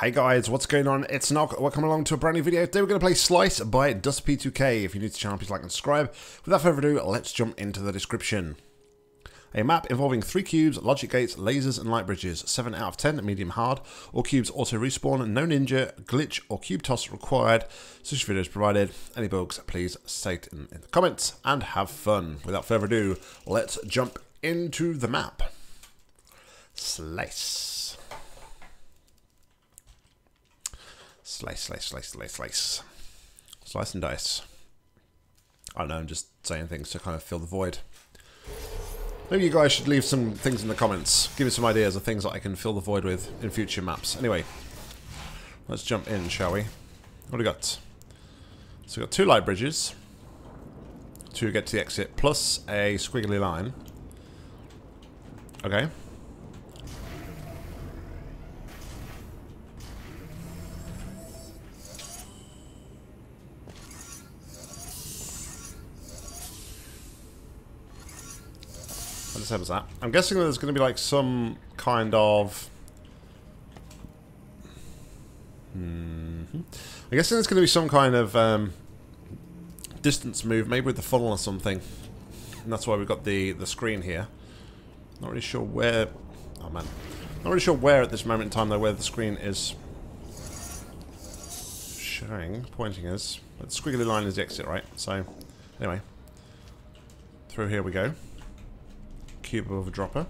Hey guys, what's going on? It's Nock. Welcome along to a brand new video. Today we're going to play Slice by DustP2K. If you're new to the channel, please like and subscribe. Without further ado, let's jump into the description. A map involving three cubes, logic gates, lasers, and light bridges. 7 out of 10, medium hard. All cubes auto respawn, no ninja, glitch, or cube toss required. Such videos provided. Any bugs, please state in, in the comments and have fun. Without further ado, let's jump into the map. Slice. Slice, slice, slice, slice, slice. Slice and dice. I don't know, I'm just saying things to kind of fill the void. Maybe you guys should leave some things in the comments. Give me some ideas of things that I can fill the void with in future maps. Anyway, let's jump in, shall we? What do we got? So we've got two light bridges to get to the exit, plus a squiggly line. Okay. What was that? I'm guessing there's going to be like some kind of... Mm -hmm. I'm guessing there's going to be some kind of um, distance move, maybe with the funnel or something. And that's why we've got the, the screen here. Not really sure where... Oh man. Not really sure where at this moment in time though, where the screen is showing, pointing us. But the squiggly line is the exit, right? So, anyway. Through here we go cube a dropper.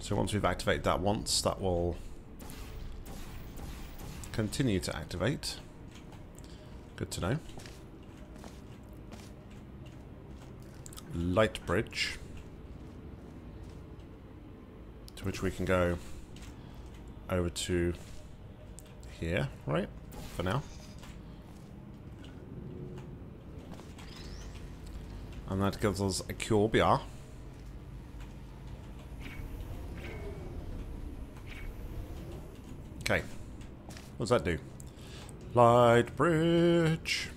So once we've activated that once, that will continue to activate. Good to know. Light bridge. To which we can go over to here, right? For now. And that gives us a cure Okay. What does that do? Light bridge.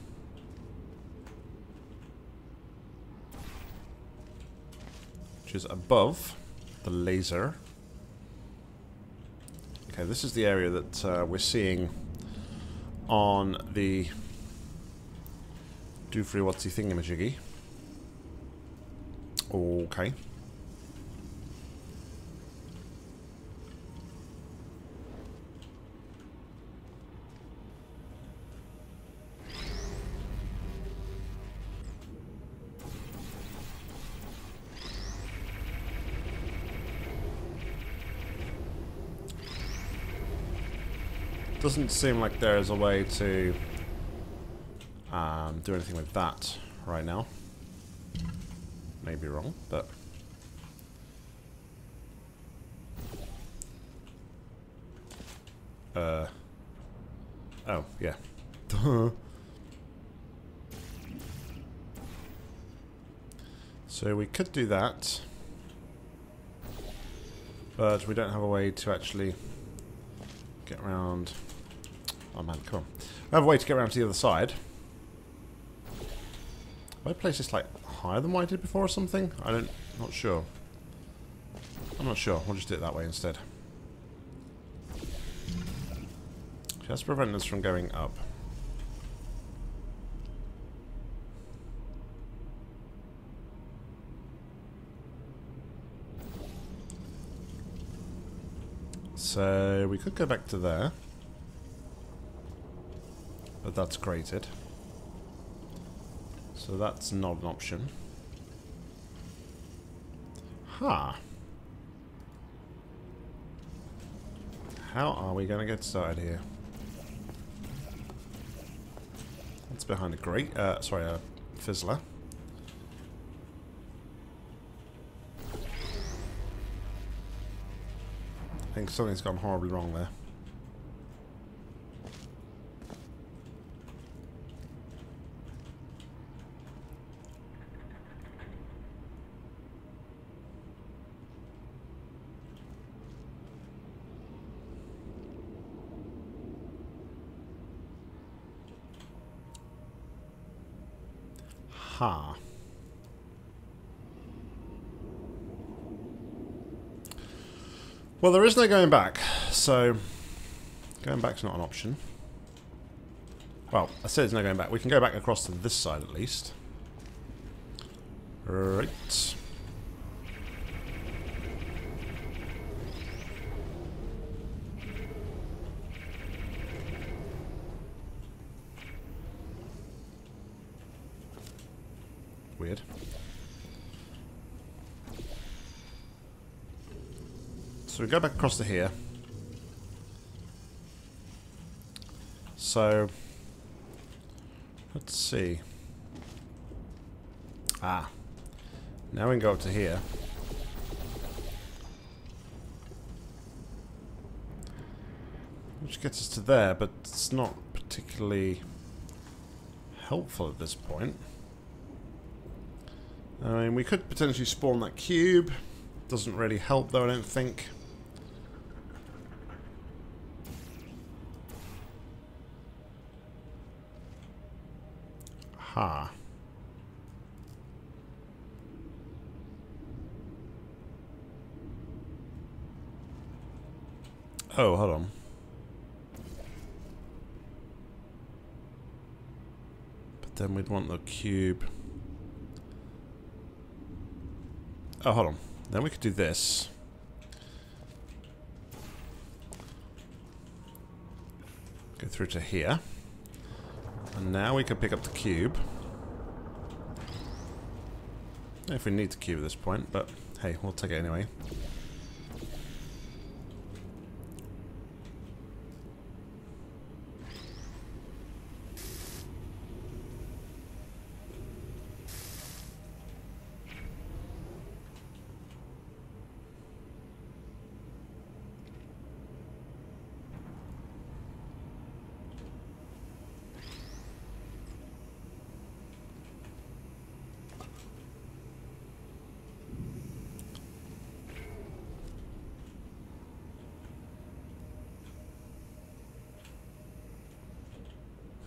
Which is above the laser. Okay, this is the area that uh, we're seeing on the Do Doofree Whatsy Thingamajiggy. Okay. Doesn't seem like there's a way to um, do anything with that right now. Maybe wrong, but... Uh... Oh, yeah. so we could do that. But we don't have a way to actually get around Oh man, come on. I have a way to get around to the other side. Have I placed this like higher than what I did before or something? I don't, not sure. I'm not sure. We'll just do it that way instead. Just prevent us from going up. So we could go back to there but that's grated. So that's not an option. Huh. How are we going to get started here? It's behind a grate. Uh, sorry, a fizzler. I think something's gone horribly wrong there. Aha. Well, there is no going back, so Going back's not an option. Well, I said there's no going back. We can go back across to this side at least. Right. Weird. So we go back across to here. So, let's see. Ah. Now we can go up to here. Which gets us to there, but it's not particularly helpful at this point. I mean, we could potentially spawn that cube. Doesn't really help though, I don't think. Ha. Oh, hold on. But then we'd want the cube. Oh, hold on. Then we could do this. Go through to here. And now we can pick up the cube. If we need the cube at this point, but hey, we'll take it anyway.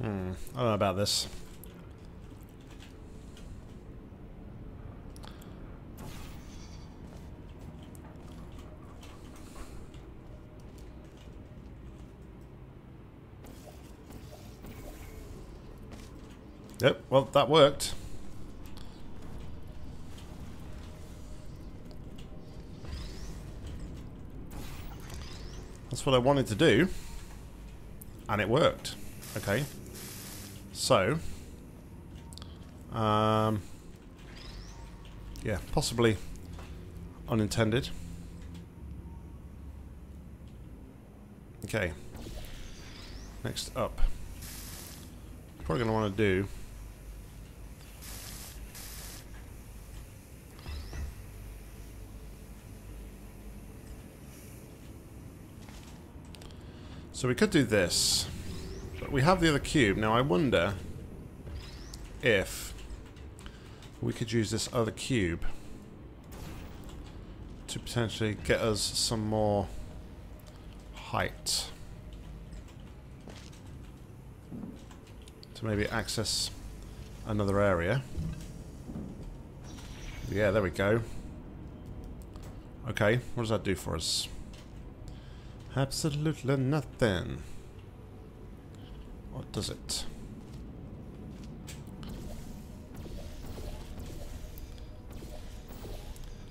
Hmm, I don't know about this. Yep, well, that worked. That's what I wanted to do. And it worked. Okay. So, um, yeah, possibly unintended. Okay. Next up. Probably going to want to do So we could do this. But we have the other cube. Now I wonder if we could use this other cube to potentially get us some more height. To maybe access another area. Yeah, there we go. Okay, what does that do for us? Absolutely nothing. Does it?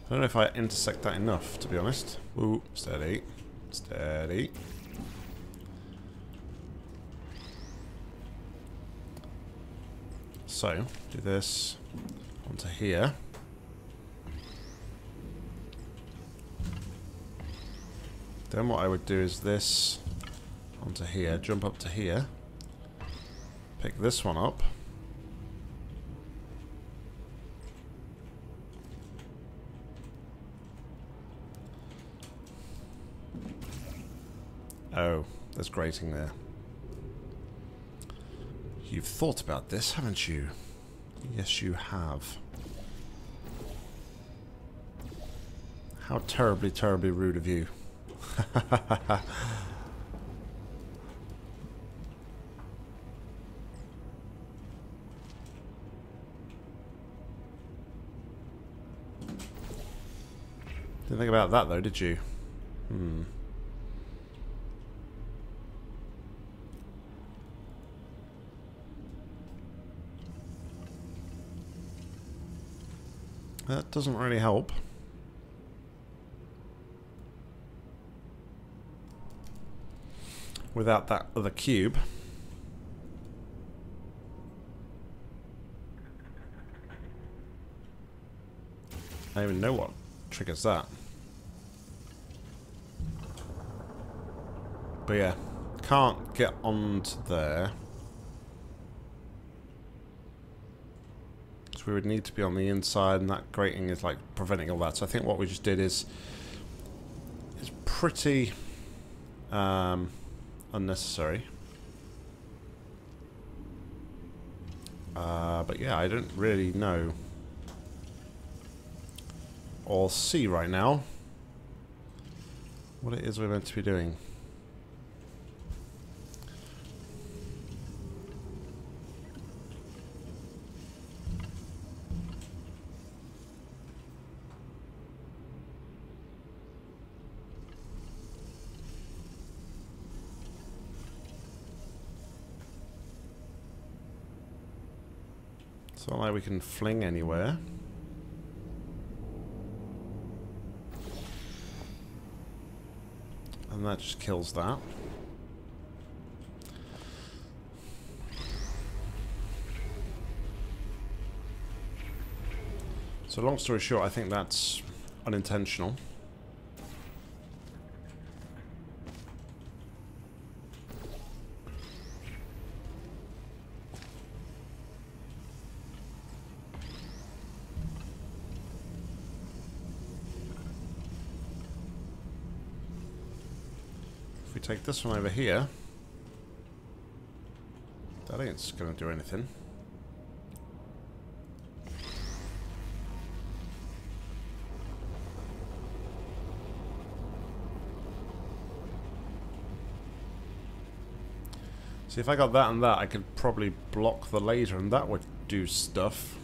I don't know if I intersect that enough, to be honest. Ooh, steady. Steady. So, do this onto here. Then what I would do is this onto here, jump up to here. Pick this one up. Oh, there's grating there. You've thought about this, haven't you? Yes, you have. How terribly, terribly rude of you. Didn't think about that though, did you? Hmm. That doesn't really help. Without that other cube. I don't even know what triggers that. But yeah, can't get onto there. So we would need to be on the inside and that grating is like preventing all that. So I think what we just did is is pretty um, unnecessary. Uh, but yeah, I don't really know or see right now what it is we're meant to be doing. It's not like we can fling anywhere. And that just kills that. So long story short, I think that's unintentional. Take this one over here. That ain't going to do anything. See, if I got that and that, I could probably block the laser and that would do stuff.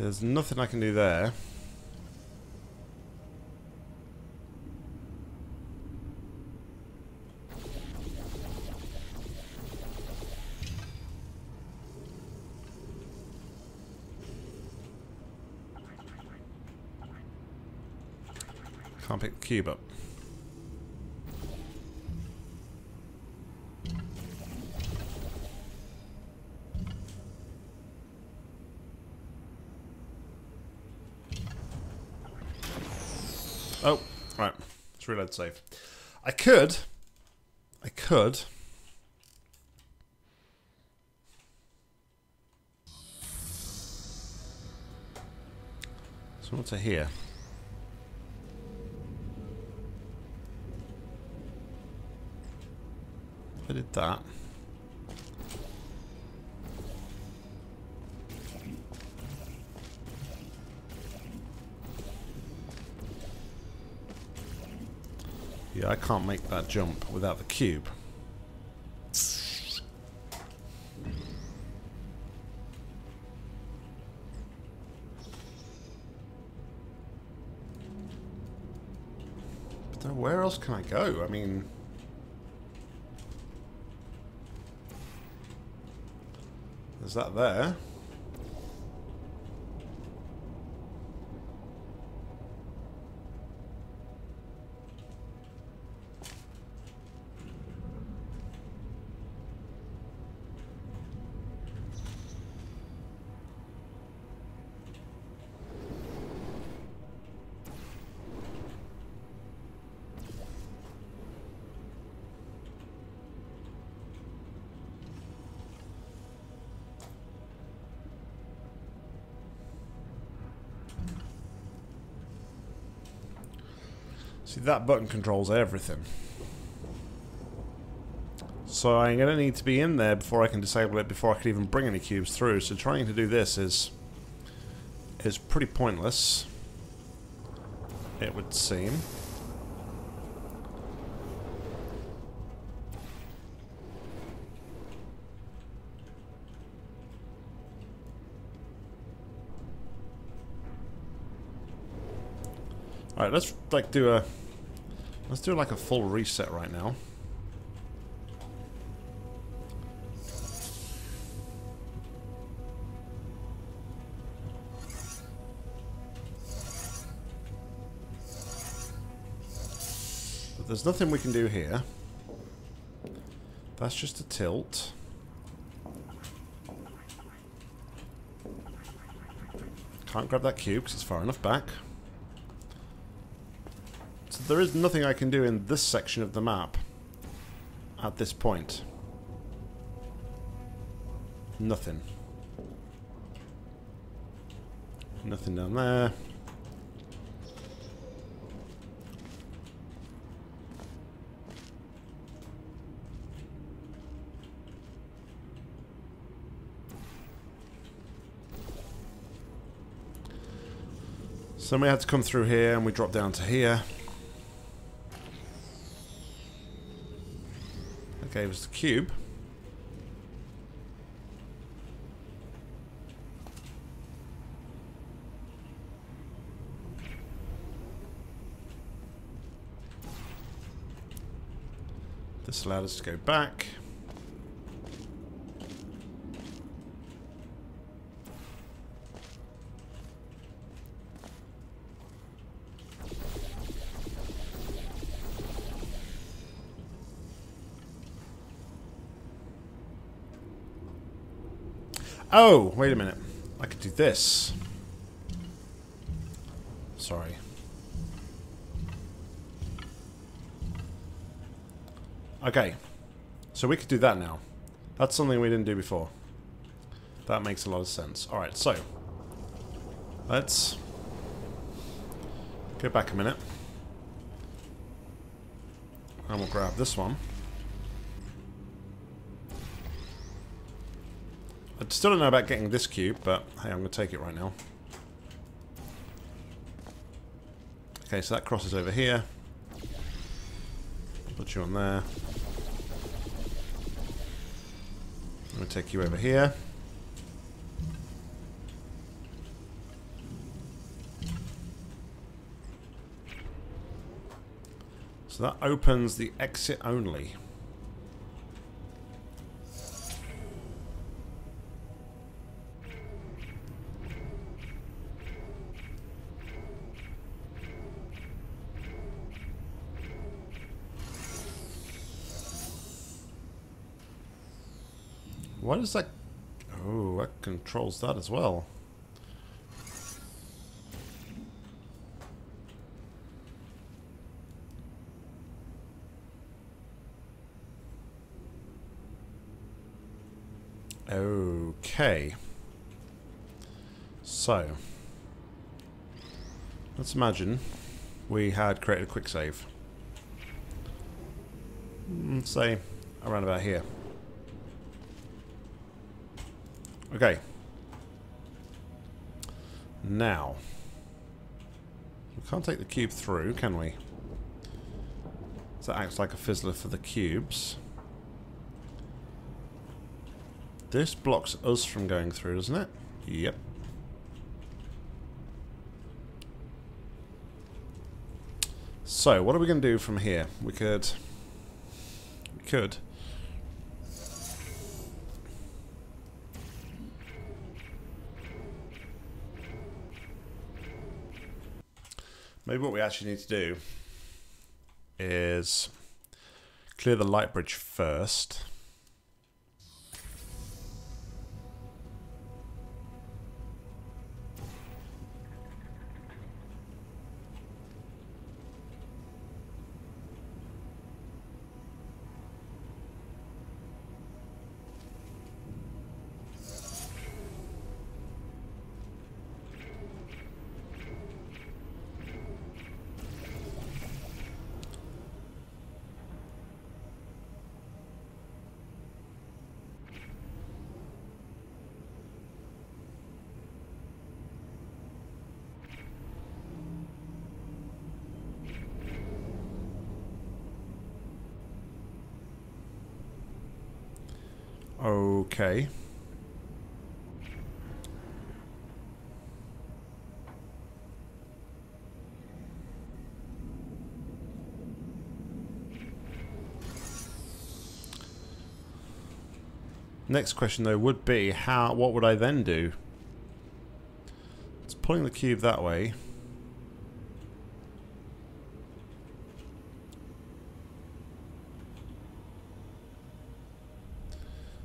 So there's nothing I can do there. Can't pick the cube up. Oh, right. Let's reload save. I could. I could. So what's here? I did that. Yeah, I can't make that jump without the cube. But then where else can I go? I mean... There's that there. See, that button controls everything. So I'm going to need to be in there before I can disable it, before I can even bring any cubes through. So trying to do this is is pretty pointless, it would seem. Alright, let's like do a let's do like a full reset right now. But there's nothing we can do here. That's just a tilt. Can't grab that cube because it's far enough back there is nothing I can do in this section of the map at this point. Nothing. Nothing down there. So we had to come through here and we drop down to here. Gave us the cube. This allowed us to go back. Oh, wait a minute. I could do this. Sorry. Okay. So we could do that now. That's something we didn't do before. That makes a lot of sense. Alright, so. Let's... Go back a minute. And we'll grab this one. Still don't know about getting this cube, but hey, I'm going to take it right now. Okay, so that crosses over here. Put you on there. I'm going to take you over here. So that opens the exit only. What is that? Oh, that controls that as well. Okay. So, let's imagine we had created a quick save. Let's say around about here. Okay. Now. We can't take the cube through, can we? So that acts like a fizzler for the cubes. This blocks us from going through, doesn't it? Yep. So, what are we going to do from here? We could... We could Maybe what we actually need to do is clear the light bridge first. Next question though would be how what would I then do? It's pulling the cube that way.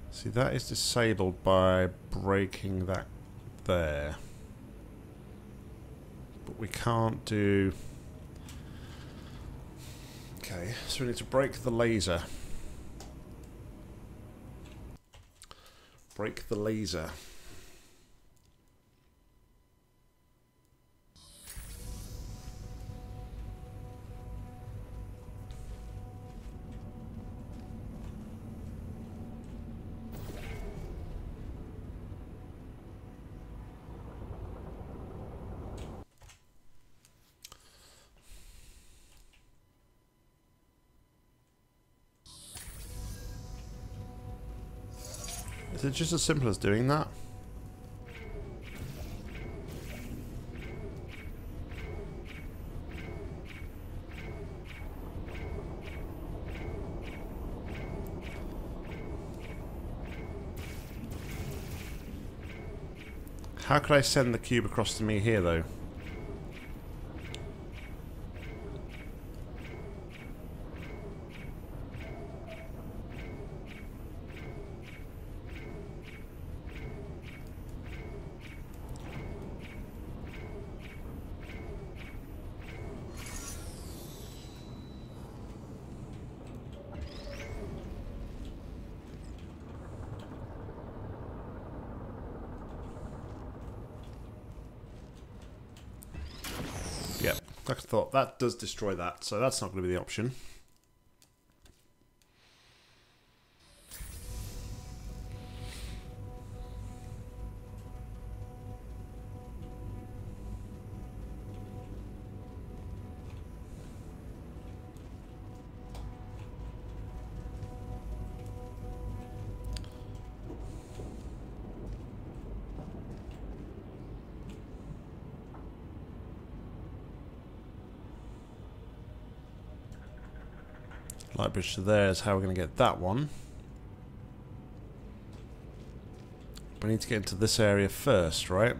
See that is disabled by breaking that there. But we can't do Okay, so we need to break the laser. Break the laser. Is it just as simple as doing that? How could I send the cube across to me here, though? Yep, I thought that does destroy that, so that's not going to be the option. Light bridge to there is how we're going to get that one. We need to get into this area first, right?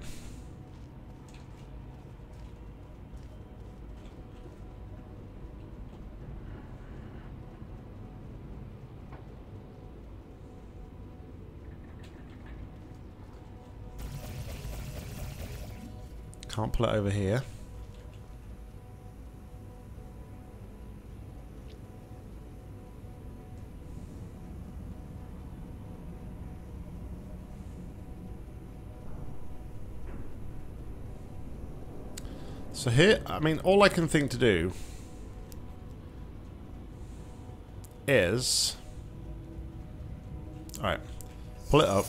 Can't pull it over here. So here, I mean, all I can think to do is... Alright, pull it up.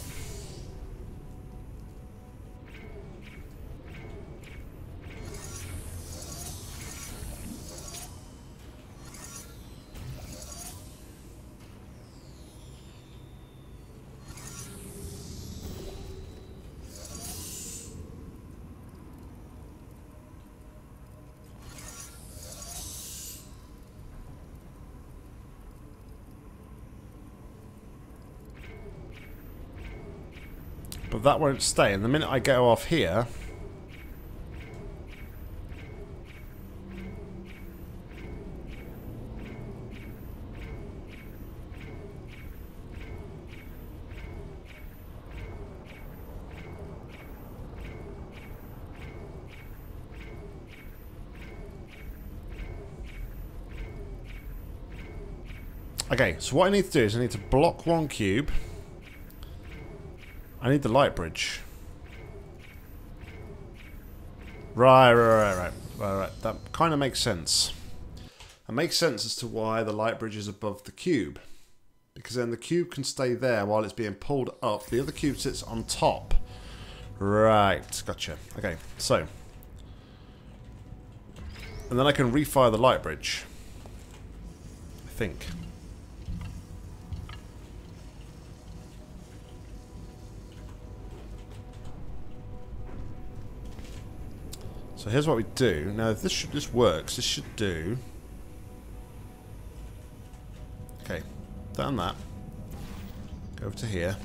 That won't stay. And the minute I go off here... Okay, so what I need to do is I need to block one cube. I need the light bridge. Right, right, right, right, right, right. That kind of makes sense. It makes sense as to why the light bridge is above the cube. Because then the cube can stay there while it's being pulled up. The other cube sits on top. Right, gotcha. Okay, so. And then I can refire the light bridge. I think. So here's what we do. Now, this should, this works, this should do. Okay, done that. Go over to here.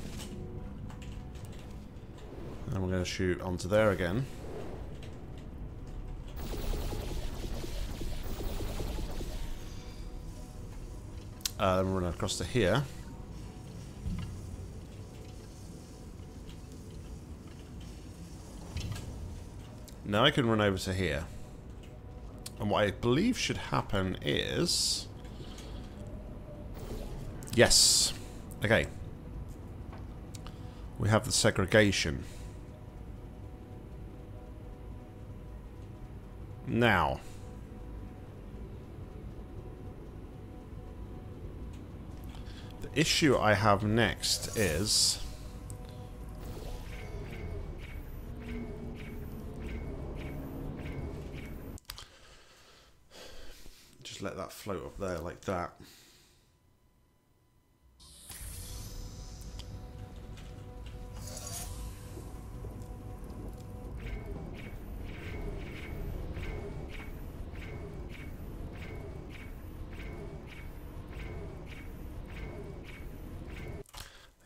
And we're going to shoot onto there again. Uh, then we're run across to here. Now I can run over to here. And what I believe should happen is... Yes. Okay. We have the segregation. Now. The issue I have next is... float up there like that.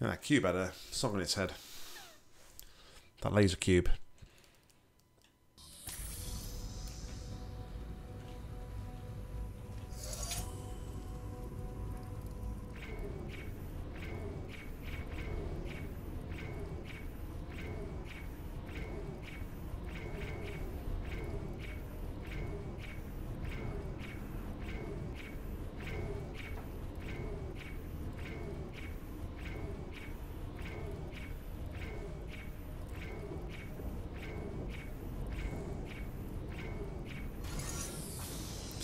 That cube had a song on its head. That laser cube.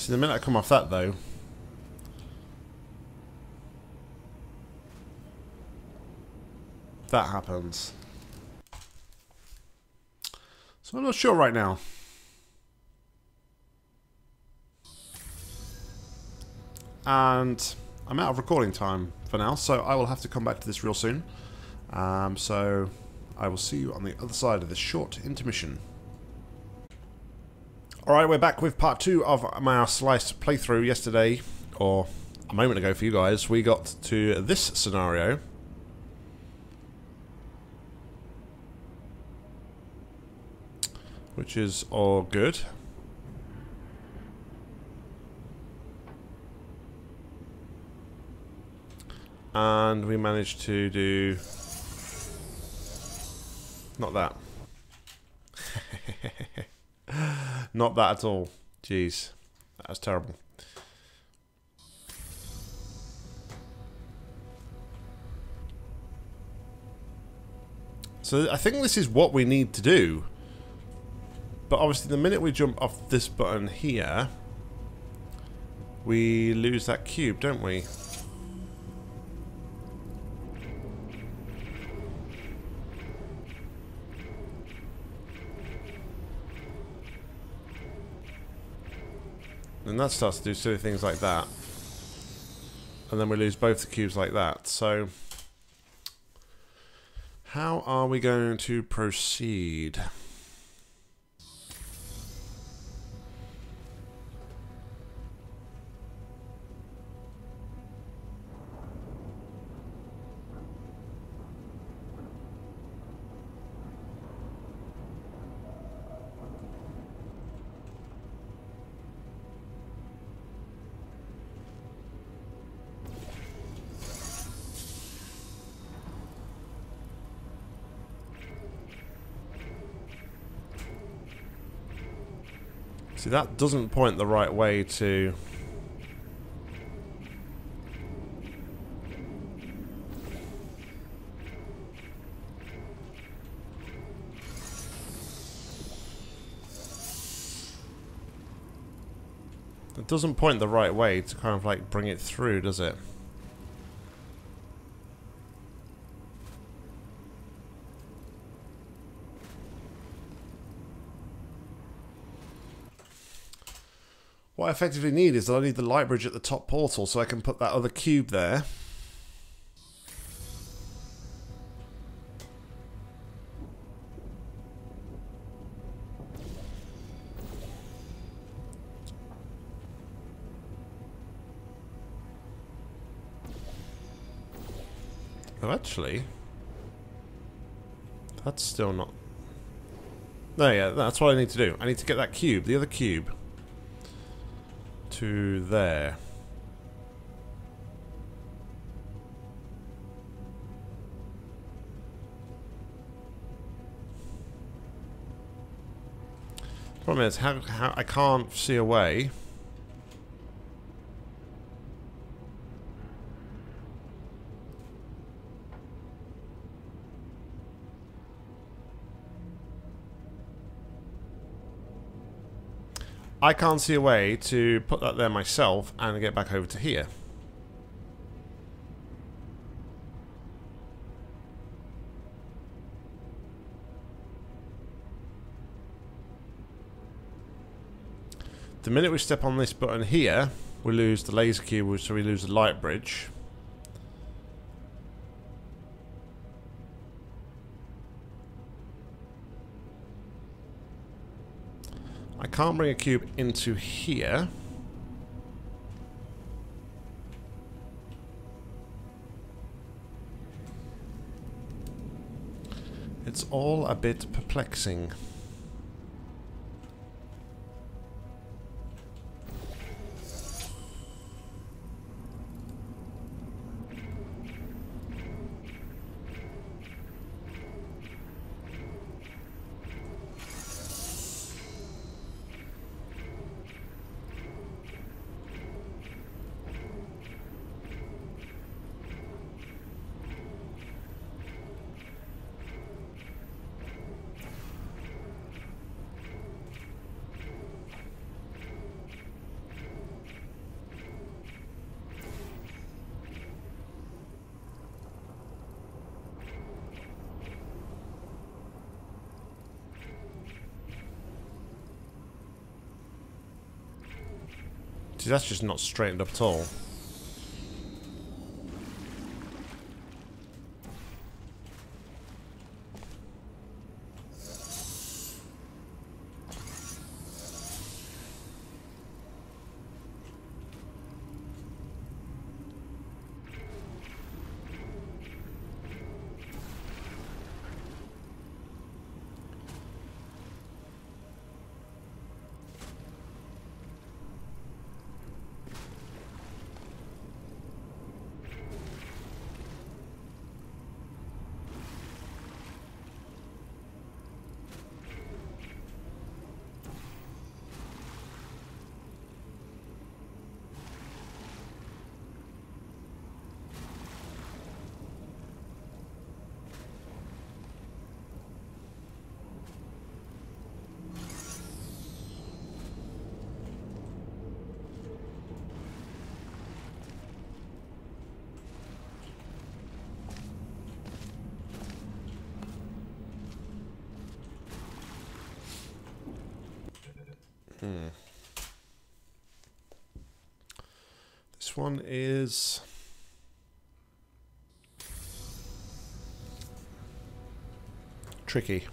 See, the minute I come off that, though... That happens. So I'm not sure right now. And I'm out of recording time for now, so I will have to come back to this real soon. Um, so I will see you on the other side of this short intermission. Alright, we're back with part two of my Slice playthrough yesterday, or a moment ago for you guys. We got to this scenario. Which is all good. And we managed to do... Not that. Not that at all. Jeez. That's terrible. So I think this is what we need to do. But obviously the minute we jump off this button here, we lose that cube, don't we? And that starts to do silly things like that. And then we lose both the cubes like that. So, how are we going to proceed? That doesn't point the right way to... It doesn't point the right way to kind of like bring it through, does it? effectively need is that I need the light bridge at the top portal so I can put that other cube there. Oh, actually... That's still not... No, yeah, that's what I need to do. I need to get that cube, the other cube to there. Problem is, how, how I can't see a way. I can't see a way to put that there myself and get back over to here. The minute we step on this button here, we lose the laser cube, so we lose the light bridge. Can't bring a cube into here. It's all a bit perplexing. See, that's just not straightened up at all. Hmm. This is... Tricky.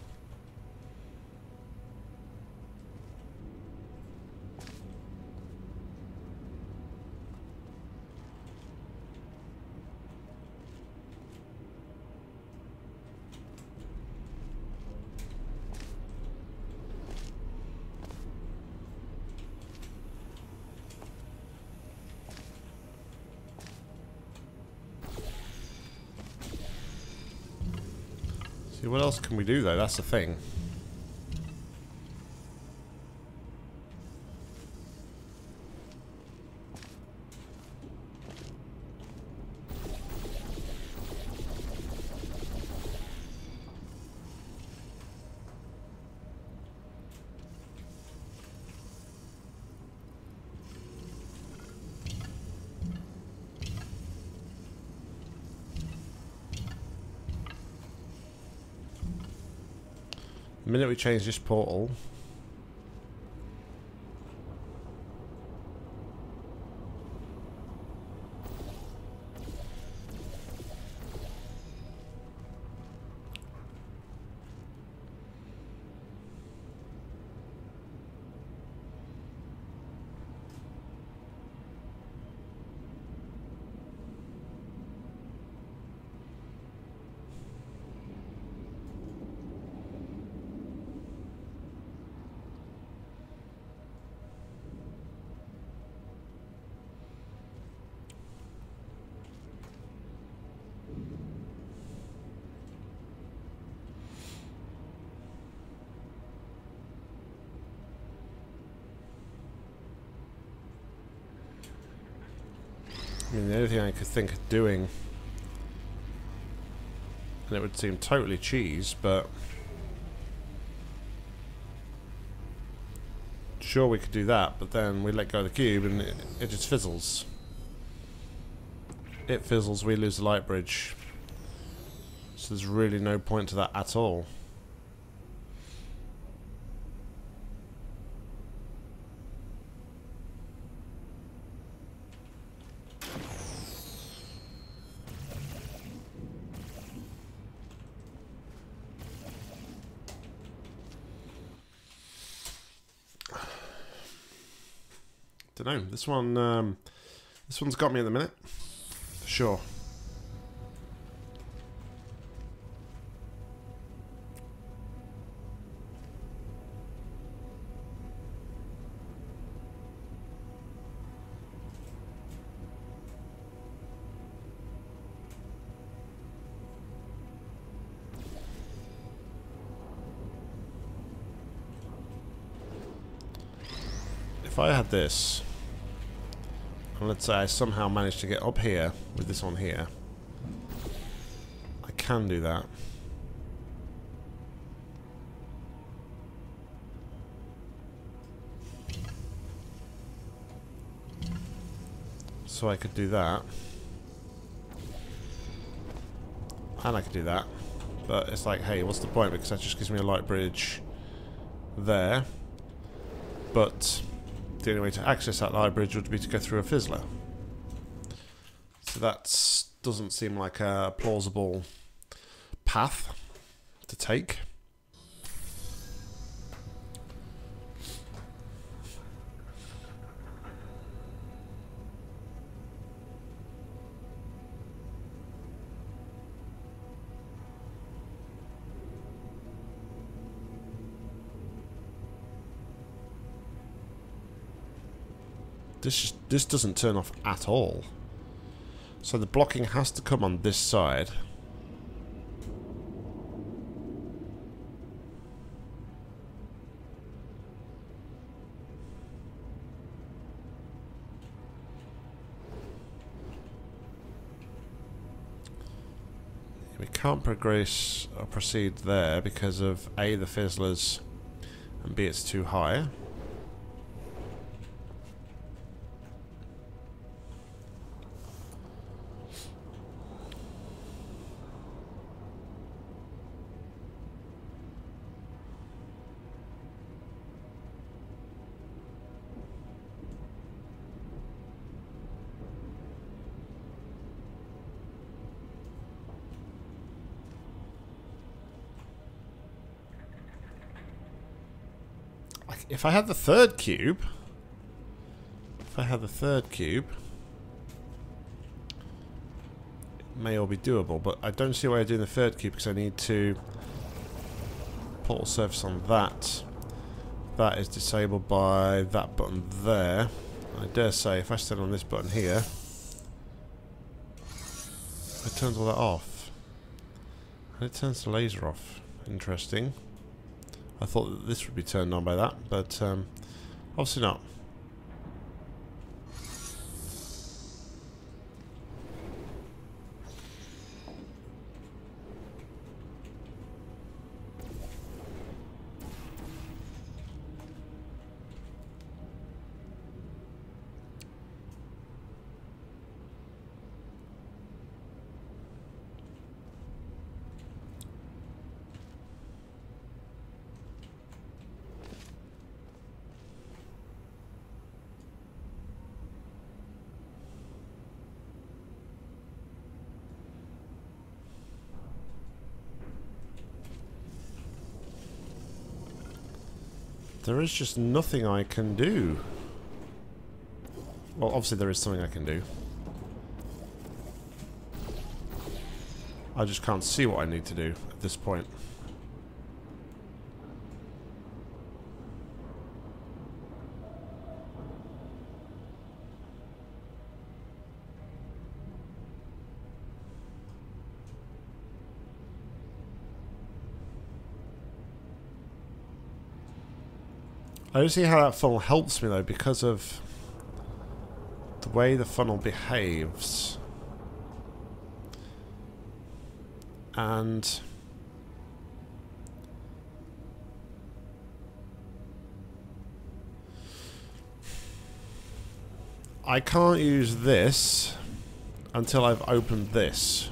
What else can we do though? That's the thing. Minute we change this portal... thing I could think of doing, and it would seem totally cheese, but sure we could do that, but then we let go of the cube and it, it just fizzles. It fizzles, we lose the light bridge. So there's really no point to that at all. Don't know. This one, um, this one's got me at the minute, for sure. If I had this, and let's say I somehow managed to get up here with this on here, I can do that. So I could do that. And I could do that. But it's like, hey, what's the point? Because that just gives me a light bridge there. But the only way to access that light bridge would be to go through a fizzler. So that doesn't seem like a plausible path to take. This this doesn't turn off at all. So the blocking has to come on this side. We can't progress or proceed there because of A, the fizzlers, and B, it's too high. If I had the third cube, if I had the third cube, it may all be doable, but I don't see why I'm doing the third cube because I need to portal surface on that. That is disabled by that button there. I dare say if I stand on this button here, it turns all that off. And it turns the laser off. Interesting. I thought this would be turned on by that, but um, obviously not. There is just nothing I can do. Well, obviously there is something I can do. I just can't see what I need to do at this point. I don't see how that funnel helps me though because of the way the funnel behaves. And... I can't use this until I've opened this.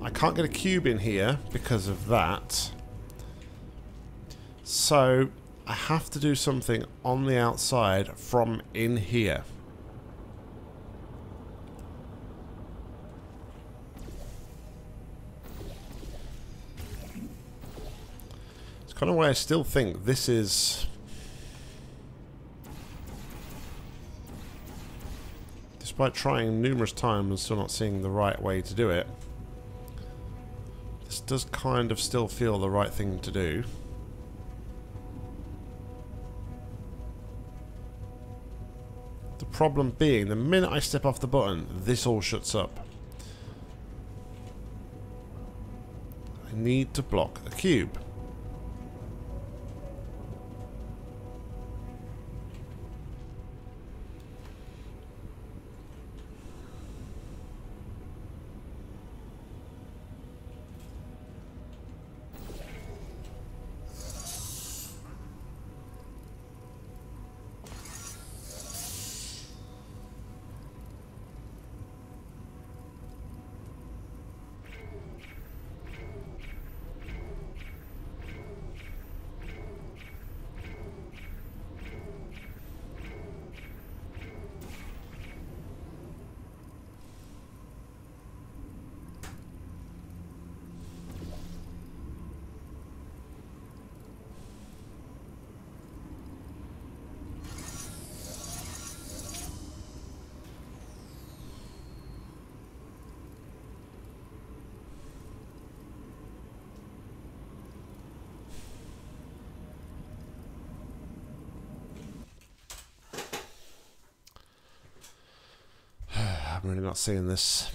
I can't get a cube in here because of that. So I have to do something on the outside from in here. It's kind of why I still think this is... Despite trying numerous times and still not seeing the right way to do it, this does kind of still feel the right thing to do. Problem being, the minute I step off the button, this all shuts up. I need to block a cube. Not seeing this.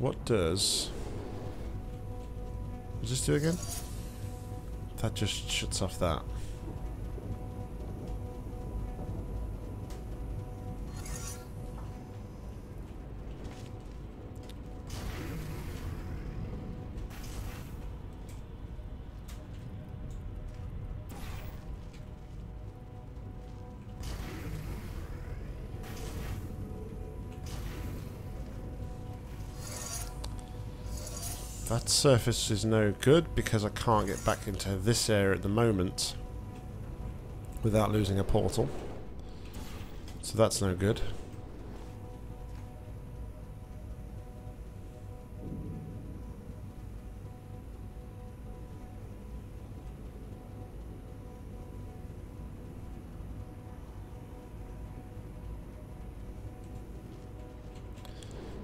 What does... Does this do again? That just shuts off that. That surface is no good because I can't get back into this area at the moment without losing a portal. So that's no good.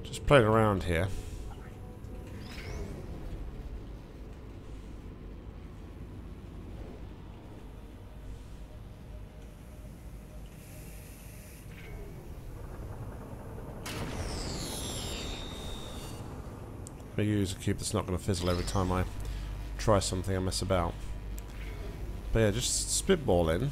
Just playing around here. I use a cube that's not going to fizzle every time I try something I mess about. But yeah, just spitballing.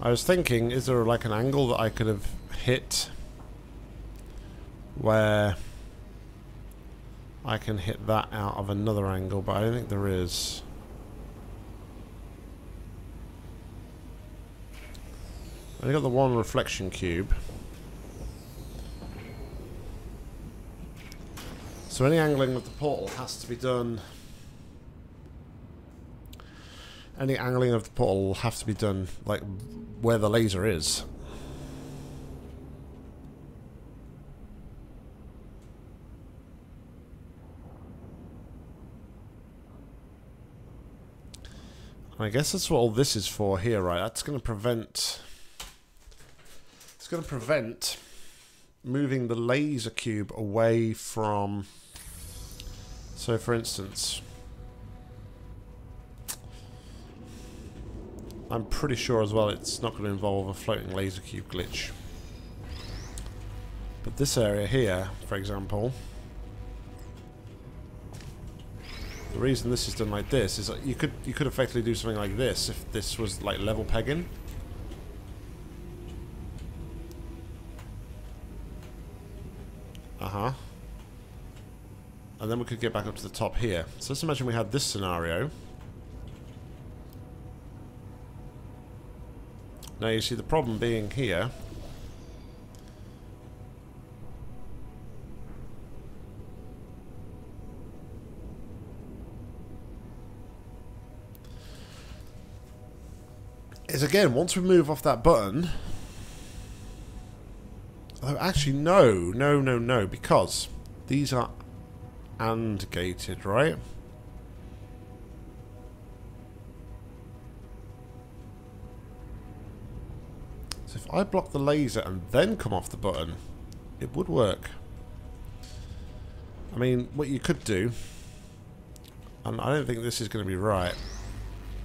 I was thinking, is there like an angle that I could have hit where I can hit that out of another angle, but I don't think there is. I only got the one reflection cube. So any angling of the portal has to be done... Any angling of the portal will have to be done, like, where the laser is. I guess that's what all this is for here, right? That's going to prevent... It's going to prevent moving the laser cube away from So for instance, I'm pretty sure as well it's not going to involve a floating laser cube glitch. But this area here, for example, the reason this is done like this is you could you could effectively do something like this if this was like level pegging. Uh-huh. And then we could get back up to the top here. So let's imagine we had this scenario. Now you see the problem being here is again, once we move off that button... Oh, actually, no. No, no, no. Because these are and gated, right? So if I block the laser and then come off the button, it would work. I mean, what you could do, and I don't think this is going to be right,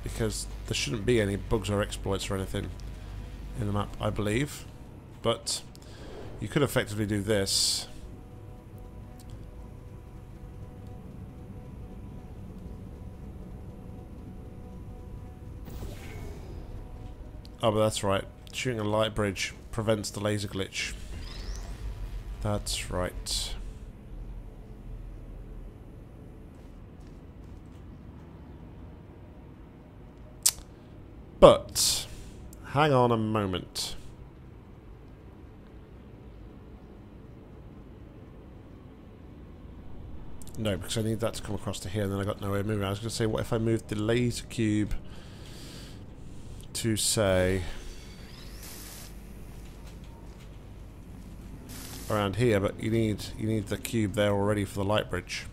because there shouldn't be any bugs or exploits or anything in the map, I believe. But you could effectively do this. Oh, but that's right. Shooting a light bridge prevents the laser glitch. That's right. But, hang on a moment. No, because I need that to come across to here, and then I got nowhere moving. I was going to say, what if I moved the laser cube to, say, around here, but you need you need the cube there already for the light bridge.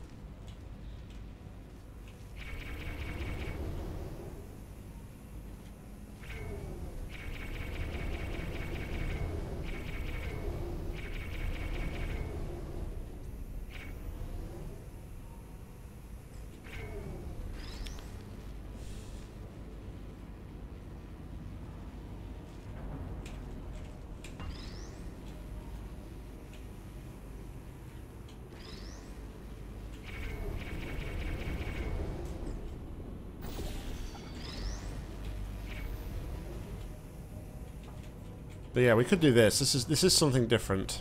But yeah, we could do this. This is this is something different.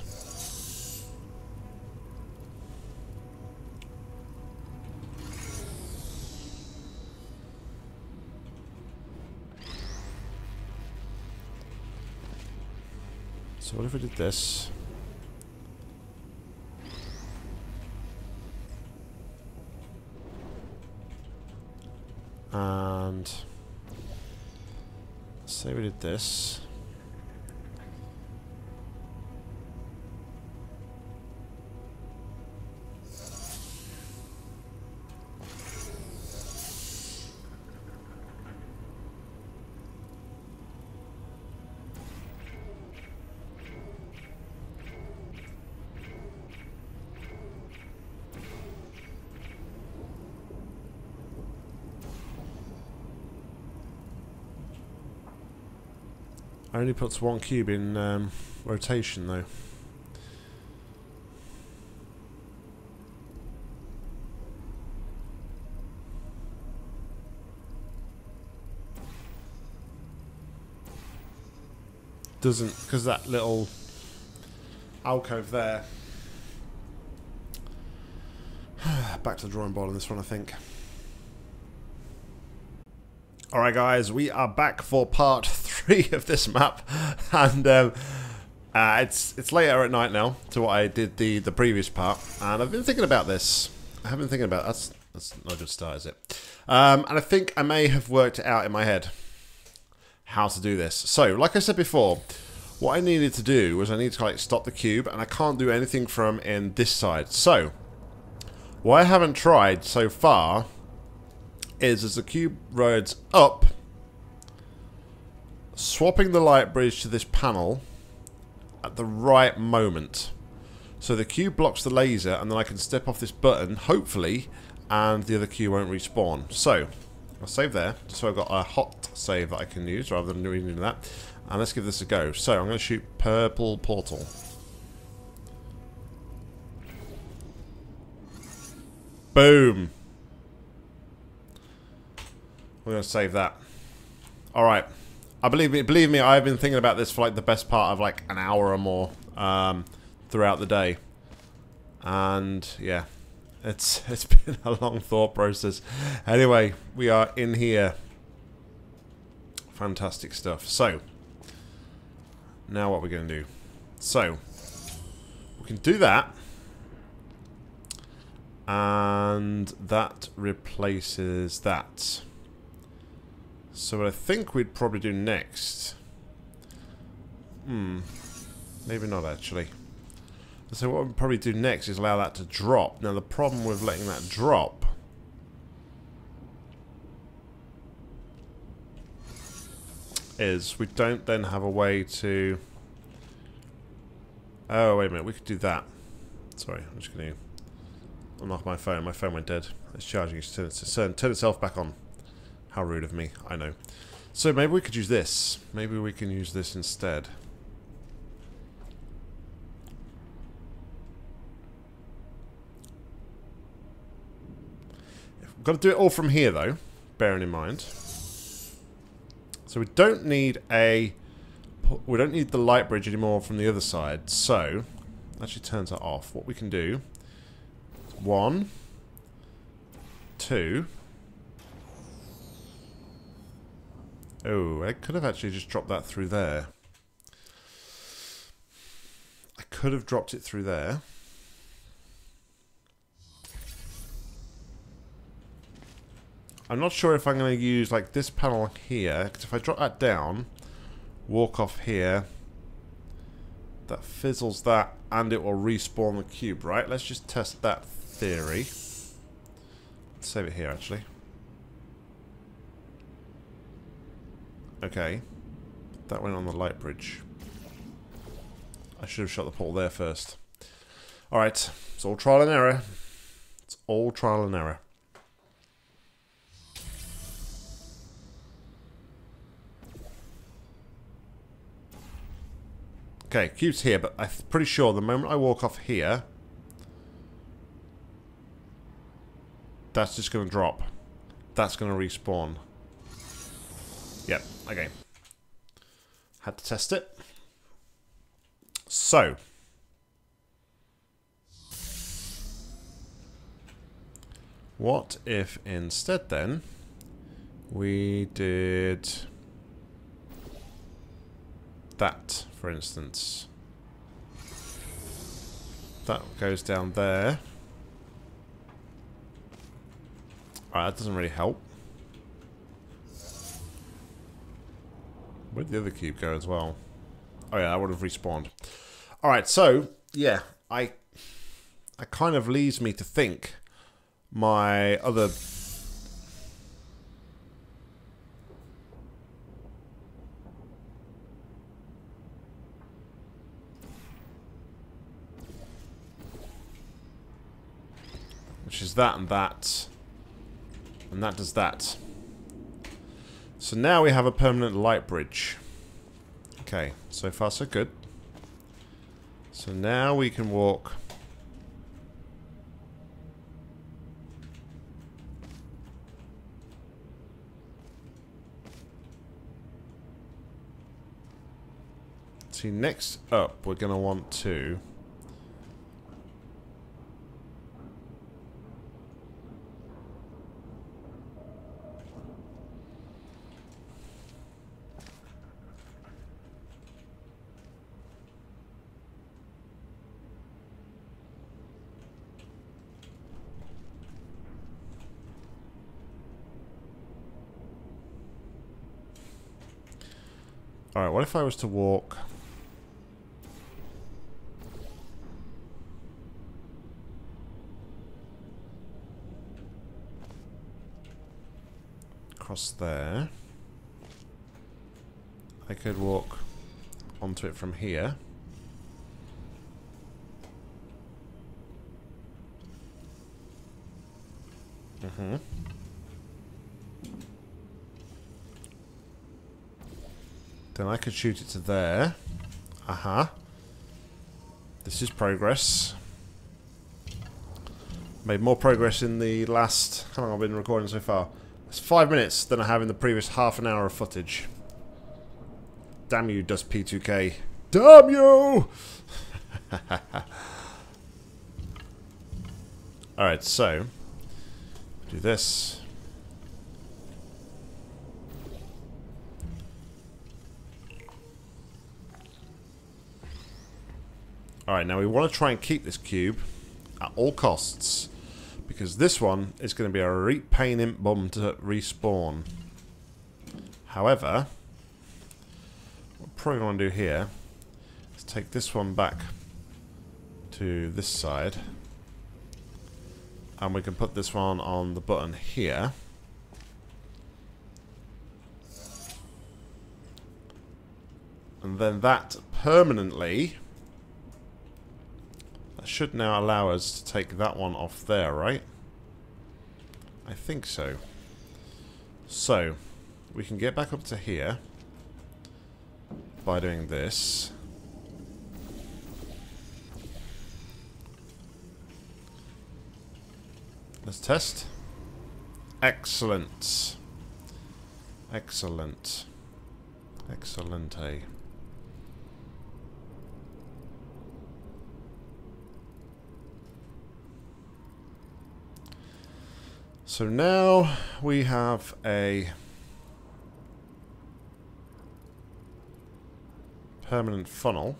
So what if we did this? And say we did this. Only puts one cube in um, rotation though. Doesn't, because that little alcove there. Back to the drawing board on this one, I think. Alright guys, we are back for part of this map, and um, uh, it's it's later at night now to what I did the, the previous part, and I've been thinking about this. I have been thinking about that's that's not a good start, is it? Um, and I think I may have worked out in my head how to do this. So, like I said before, what I needed to do was I need to like stop the cube, and I can't do anything from in this side. So, what I haven't tried so far is as the cube rides up, swapping the light bridge to this panel at the right moment. So the cube blocks the laser and then I can step off this button, hopefully, and the other cube won't respawn. So, I'll save there, just so I've got a hot save that I can use rather than reading that. And let's give this a go. So, I'm going to shoot purple portal. Boom! We're going to save that. Alright. I believe me, believe me, I've been thinking about this for like the best part of like an hour or more um, throughout the day. And yeah, it's it's been a long thought process. Anyway, we are in here. Fantastic stuff. So, now what we're going to do. So, we can do that. And that replaces that. So what I think we'd probably do next... Hmm. Maybe not, actually. So what we'd probably do next is allow that to drop. Now, the problem with letting that drop... is we don't then have a way to... Oh, wait a minute. We could do that. Sorry, I'm just going to unlock my phone. My phone went dead. It's charging. It's turn, turn itself back on. How rude of me, I know. So maybe we could use this. Maybe we can use this instead. We've got to do it all from here, though, bearing in mind. So we don't need a... We don't need the light bridge anymore from the other side. So, actually turns that off. What we can do... One... Two... Oh, I could have actually just dropped that through there. I could have dropped it through there. I'm not sure if I'm going to use like this panel here, because if I drop that down, walk off here, that fizzles that, and it will respawn the cube, right? Let's just test that theory. Let's save it here, actually. Okay. That went on the light bridge. I should have shot the portal there first. Alright, it's all trial and error. It's all trial and error. Okay, cube's here, but I'm pretty sure the moment I walk off here, that's just going to drop. That's going to respawn. Yep, okay. Had to test it. So. What if instead then we did that, for instance. That goes down there. Alright, that doesn't really help. Where'd the other cube go as well? Oh yeah, I would have respawned. Alright, so, yeah, I... It kind of leads me to think my other... Which is that and that. And that does that. So now we have a permanent light bridge. Okay, so far so good. So now we can walk... See, next up, we're going to want to... Alright, what if I was to walk... Across there. I could walk onto it from here. Then I could shoot it to there. Uh-huh. This is progress. Made more progress in the last... How long have I been recording so far? It's five minutes than I have in the previous half an hour of footage. Damn you, Dust P2K. Damn you! Alright, so... Do this. Alright, now we want to try and keep this cube at all costs. Because this one is going to be a reet pain in bum to respawn. However, what probably going to do here is take this one back to this side. And we can put this one on the button here. And then that permanently should now allow us to take that one off there, right? I think so. So, we can get back up to here by doing this. Let's test. Excellent. Excellent. Excellent, eh? So now we have a permanent funnel.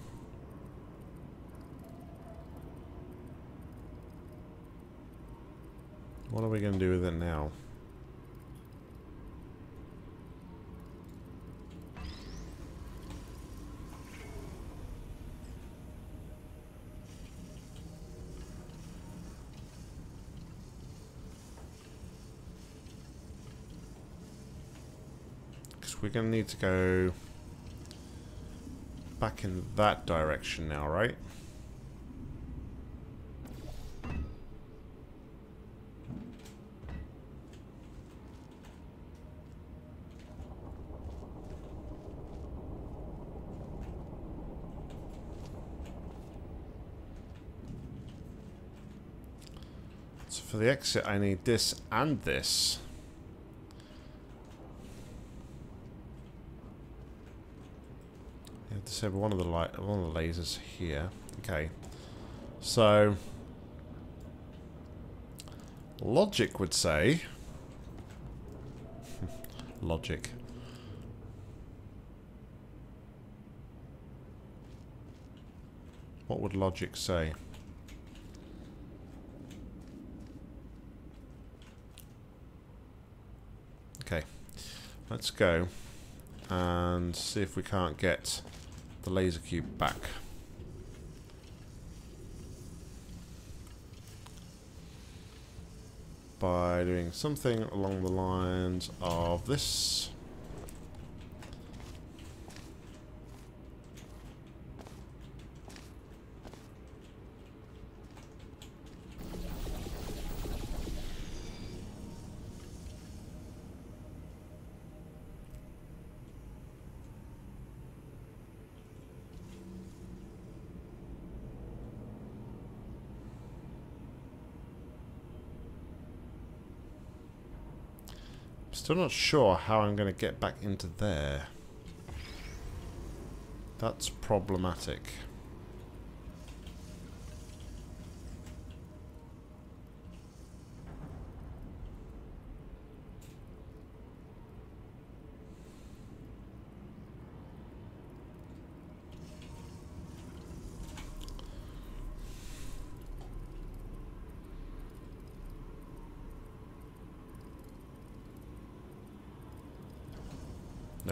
What are we going to do with it now? We're going to need to go back in that direction now, right? So for the exit I need this and this. Disable one of the light, one of the lasers here. Okay, so logic would say logic. What would logic say? Okay, let's go and see if we can't get the laser cube back. By doing something along the lines of this. Still not sure how I'm going to get back into there. That's problematic.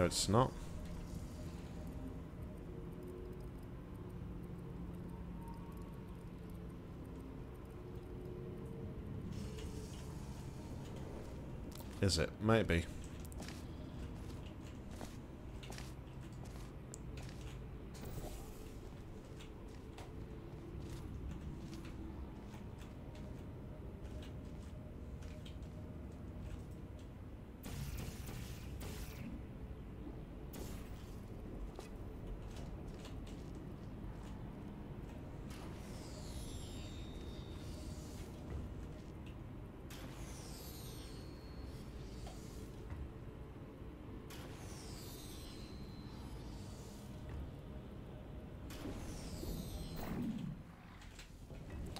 It's not. Is it? Maybe.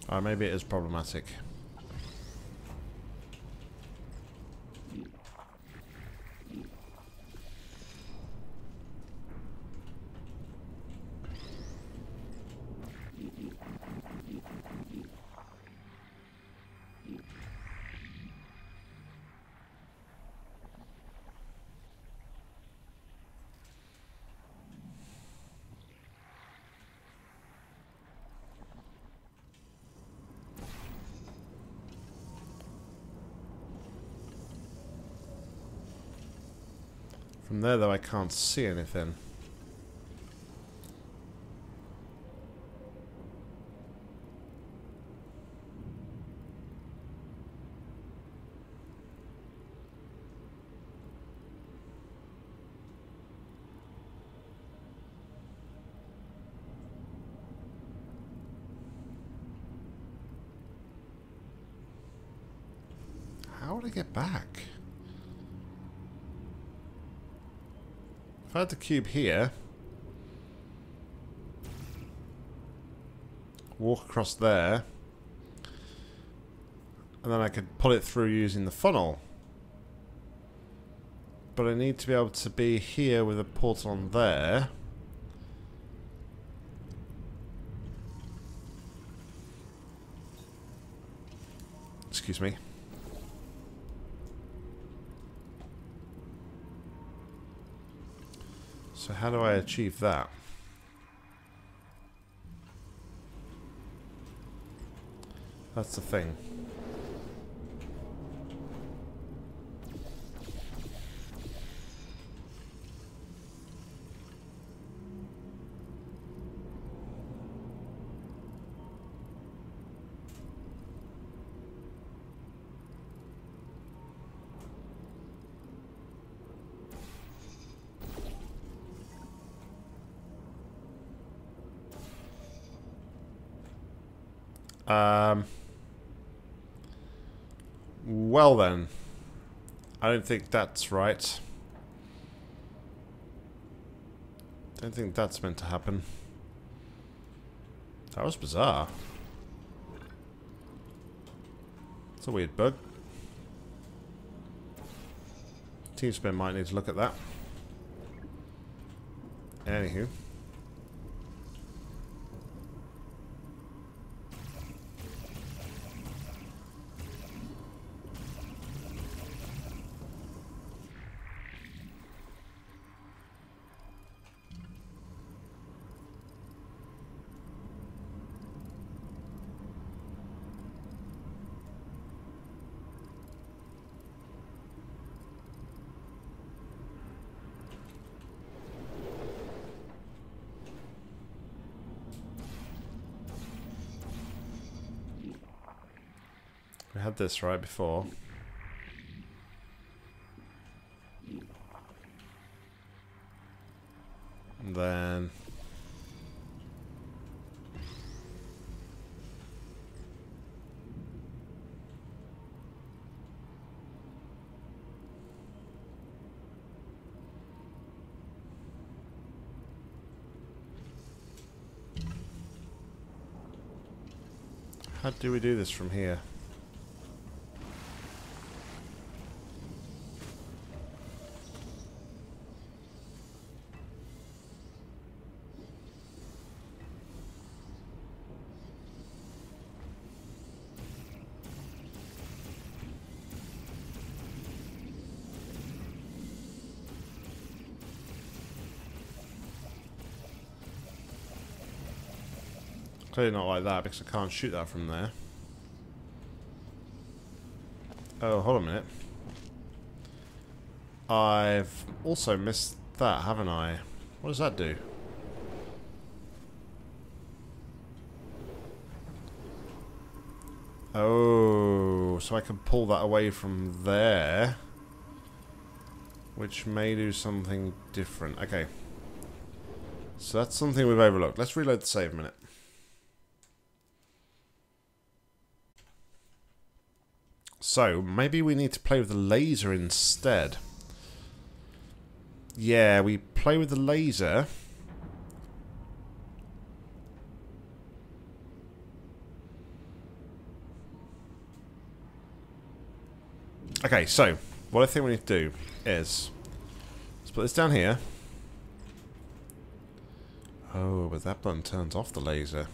Or maybe it is problematic. From there, though, I can't see anything. How would I get back? I had the cube here, walk across there, and then I could pull it through using the funnel. But I need to be able to be here with a portal on there. Excuse me. So how do I achieve that? That's the thing. Um, well then. I don't think that's right. Don't think that's meant to happen. That was bizarre. It's a weird bug. TeamSpin might need to look at that. Anywho. We had this right before. And then... How do we do this from here? Clearly not like that because I can't shoot that from there. Oh, hold on a minute. I've also missed that, haven't I? What does that do? Oh, so I can pull that away from there. Which may do something different. Okay. So that's something we've overlooked. Let's reload the save a minute. So, maybe we need to play with the laser instead. Yeah, we play with the laser. Okay, so, what I think we need to do is... Let's put this down here. Oh, but that button turns off the laser.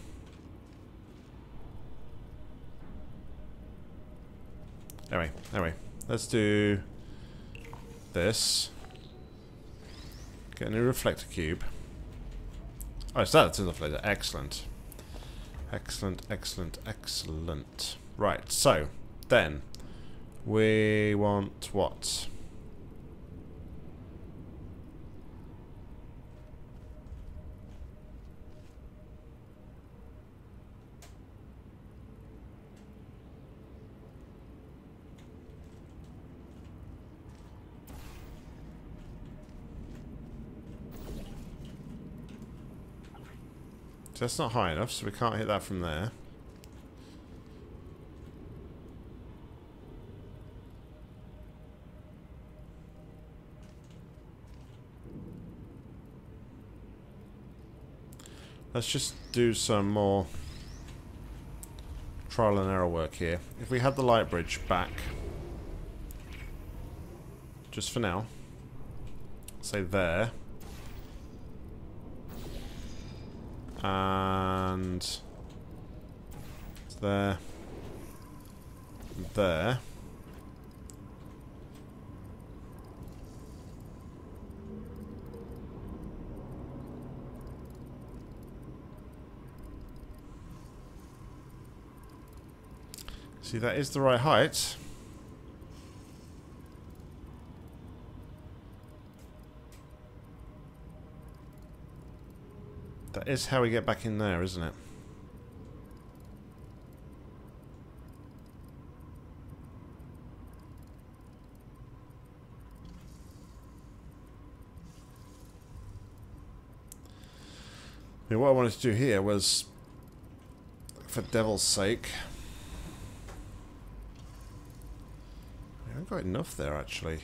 Anyway, let's do this. Get a new reflector cube. Oh, it's that. It's the laser. Excellent. Excellent, excellent, excellent. Right, so, then, we want what? That's not high enough, so we can't hit that from there. Let's just do some more trial and error work here. If we had the light bridge back, just for now, say there, and there, there. See, that is the right height. That is how we get back in there, isn't it? I mean, what I wanted to do here was, for devil's sake, I haven't got enough there, actually.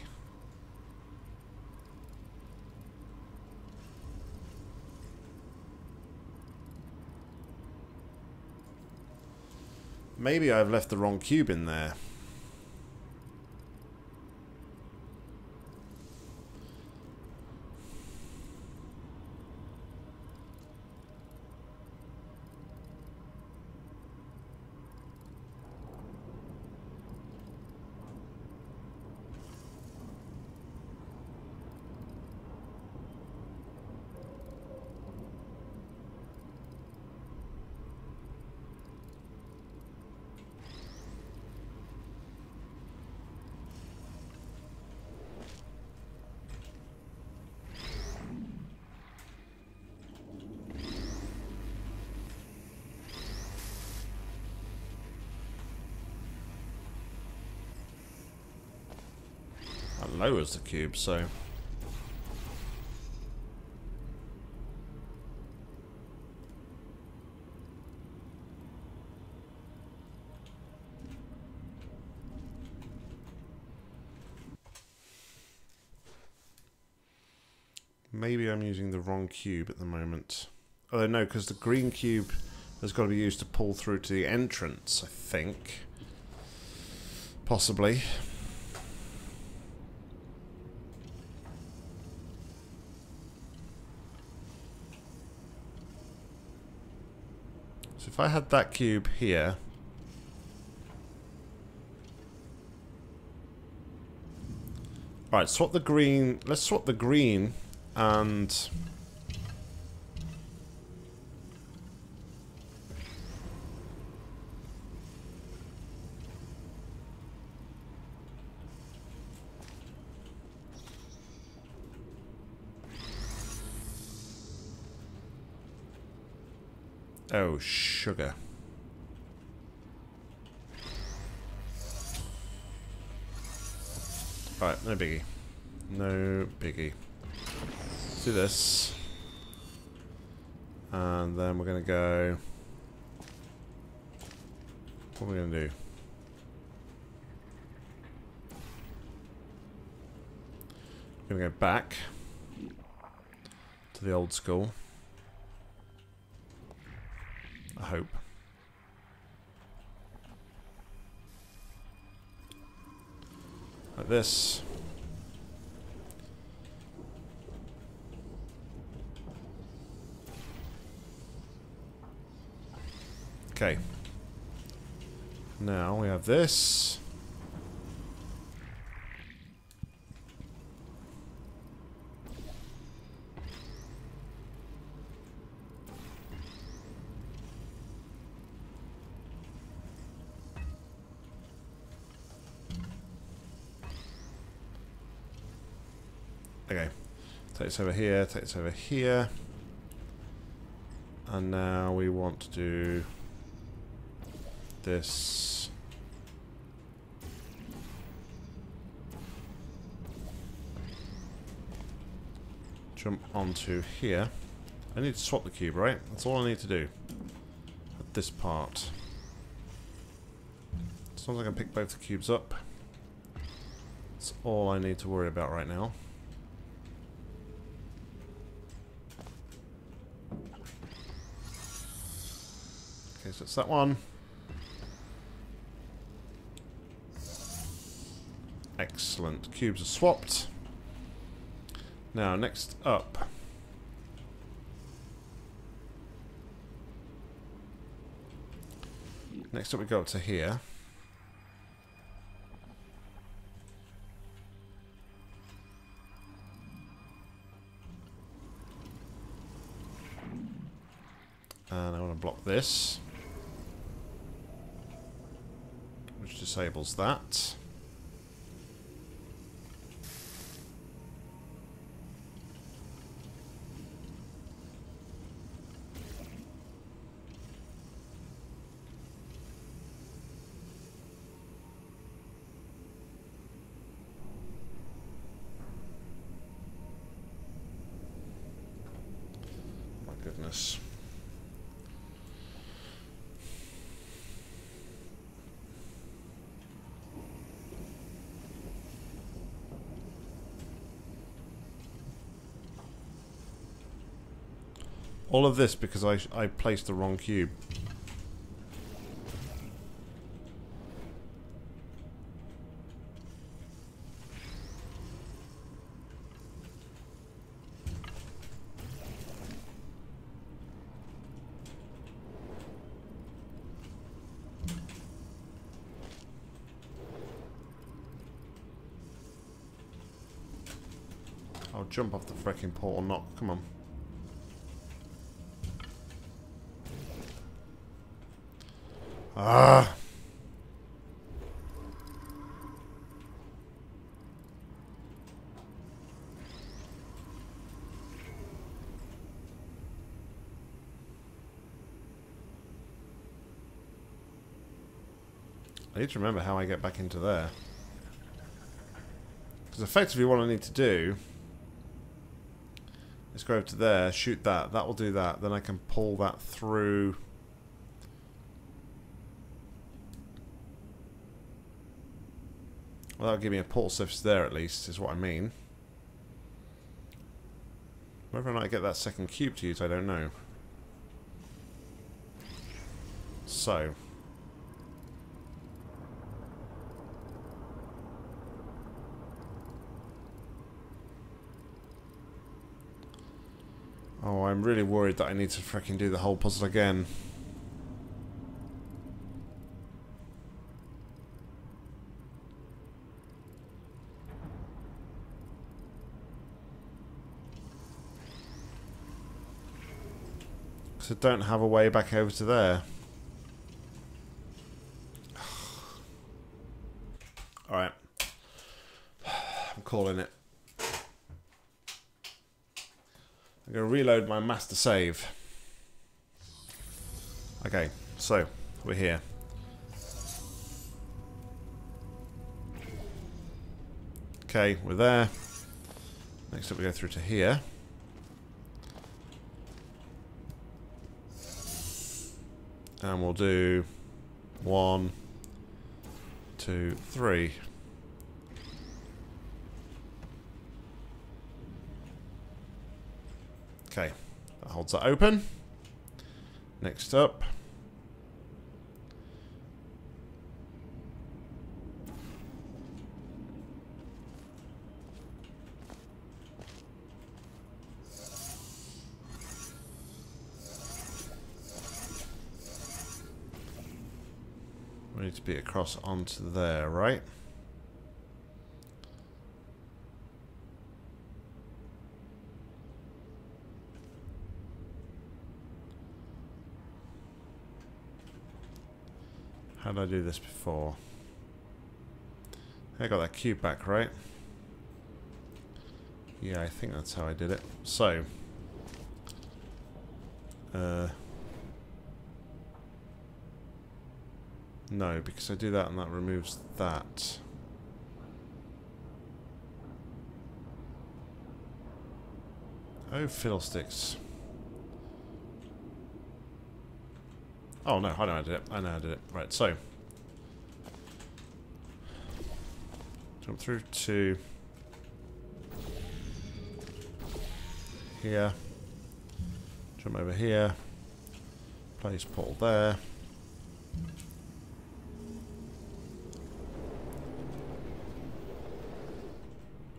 Maybe I've left the wrong cube in there. Lowers the cube, so... Maybe I'm using the wrong cube at the moment. Oh no, because the green cube has got to be used to pull through to the entrance, I think. Possibly. If I had that cube here... Alright, swap the green... Let's swap the green and... Sugar. Alright, no biggie. No biggie. Let's do this. And then we're going to go... What are we going to do? We're going to go back to the old school. I hope. like this. Okay. Now we have this. This over here, take this over here. And now we want to do this. Jump onto here. I need to swap the cube, right? That's all I need to do. At this part. As long as I can pick both the cubes up. That's all I need to worry about right now. It's that one. Excellent. Cubes are swapped. Now, next up. Next up we go up to here. And I want to block this. Which disables that. My goodness. All of this because I, I placed the wrong cube. I'll jump off the freaking portal knock. Come on. Ah. I need to remember how I get back into there. Because effectively what I need to do is go over to there, shoot that, that will do that, then I can pull that through... Well, that'll give me a portal surface there at least, is what I mean. Whether or not I get that second cube to use, I don't know. So. Oh, I'm really worried that I need to freaking do the whole puzzle again. I don't have a way back over to there. Alright. I'm calling it. I'm going to reload my master save. Okay, so we're here. Okay, we're there. Next up we go through to here. And we'll do one, two, three. Okay, that holds that open. Next up. Be across onto there, right? How did I do this before? I got that cube back, right? Yeah, I think that's how I did it. So, uh, no, because I do that and that removes that. Oh, fiddlesticks. Oh no, I know I did it. I know I did it. Right, so. Jump through to here. Jump over here. Place portal there.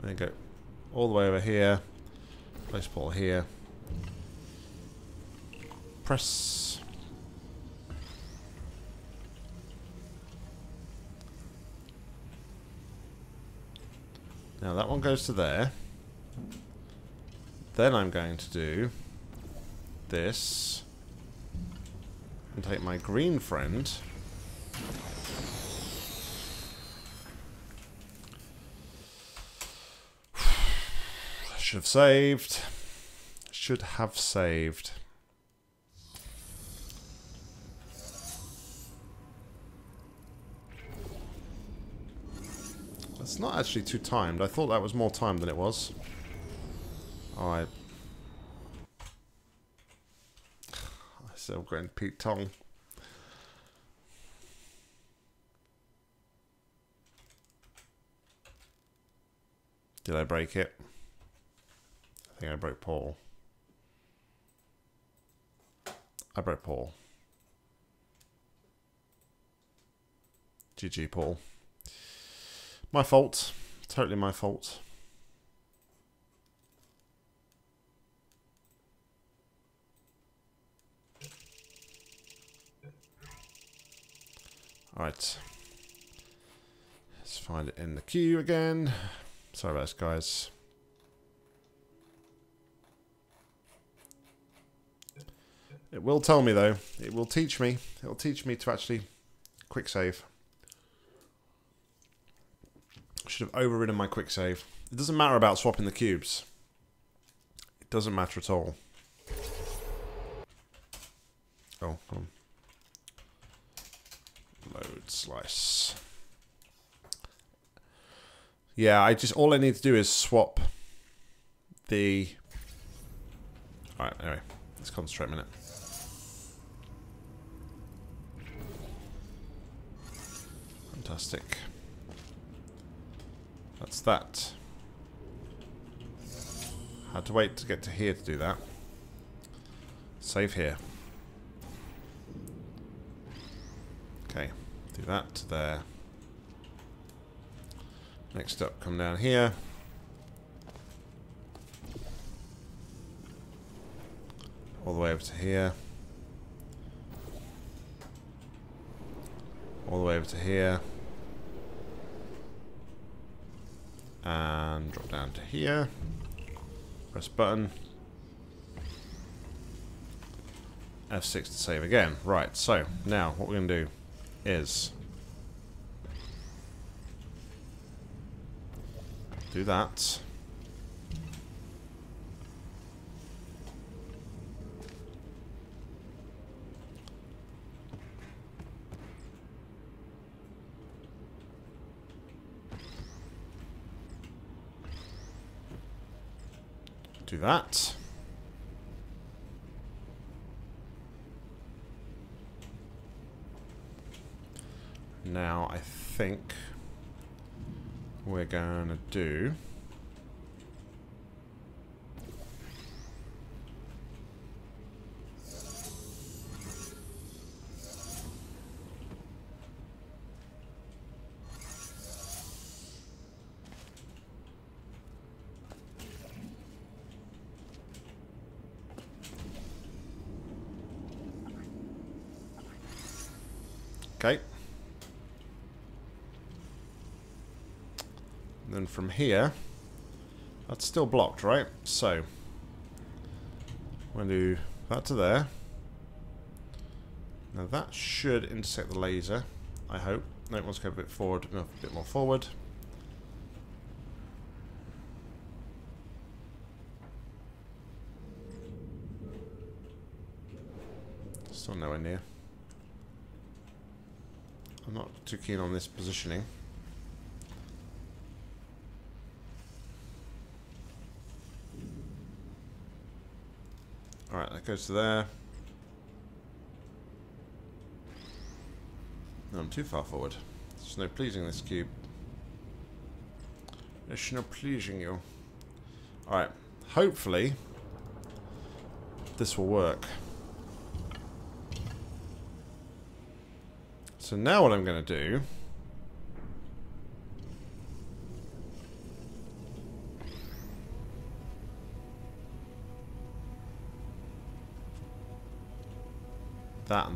Then go all the way over here. Place portal here. Press. Now that one goes to there. Then I'm going to do this and take my green friend should have saved should have saved That's not actually too timed. I thought that was more timed than it was. Alright. I still going Pete Tong. Did I break it? I think I broke Paul. I broke Paul. GG, Paul. My fault. Totally my fault. Alright. Let's find it in the queue again. Sorry about this, guys. It will tell me, though. It will teach me. It will teach me to actually quick save. Should have overridden my quick save. It doesn't matter about swapping the cubes. It doesn't matter at all. Oh, come on. Load slice. Yeah, I just all I need to do is swap the. Alright, anyway, let's concentrate a minute. Fantastic. That's that. Had to wait to get to here to do that. Save here. Okay, do that to there. Next up, come down here. All the way over to here. All the way over to here. And drop down to here. Press button. F6 to save again. Right, so now what we're going to do is do that. Do that. Now I think we're going to do Okay. And then from here, that's still blocked, right? So, I'm going to do that to there. Now that should intersect the laser, I hope. No, it wants to go a bit forward, no, a bit more forward. Still nowhere near. I'm not too keen on this positioning. Alright, that goes to there. No, I'm too far forward. There's no pleasing this cube. There's no pleasing you. Alright, hopefully this will work. So now what I'm going to do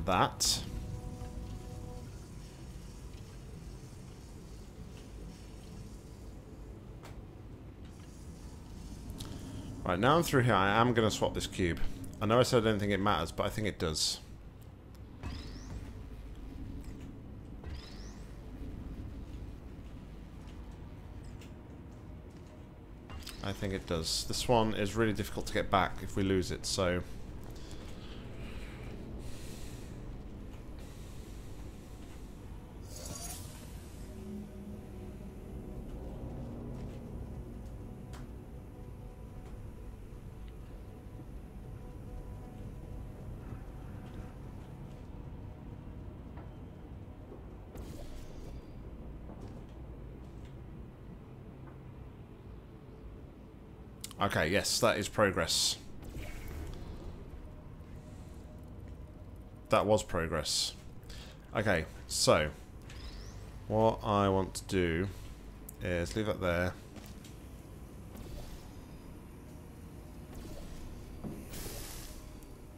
that. Right, now I'm through here, I am going to swap this cube. I know I said I don't think it matters, but I think it does. I think it does. This one is really difficult to get back if we lose it, so... Okay, yes, that is progress. That was progress. Okay, so what I want to do is leave it there.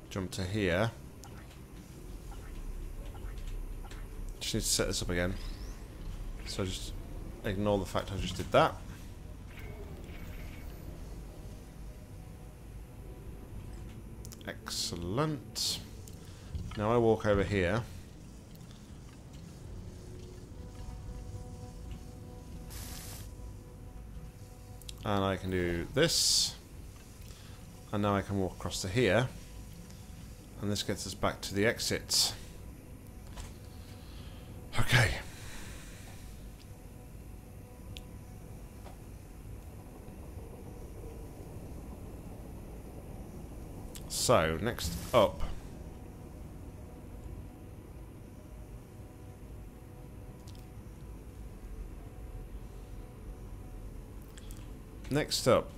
Jump to here. Just need to set this up again. So just ignore the fact I just did that. Excellent. Now I walk over here. And I can do this. And now I can walk across to here. And this gets us back to the exit. Okay. So, next up. Next up.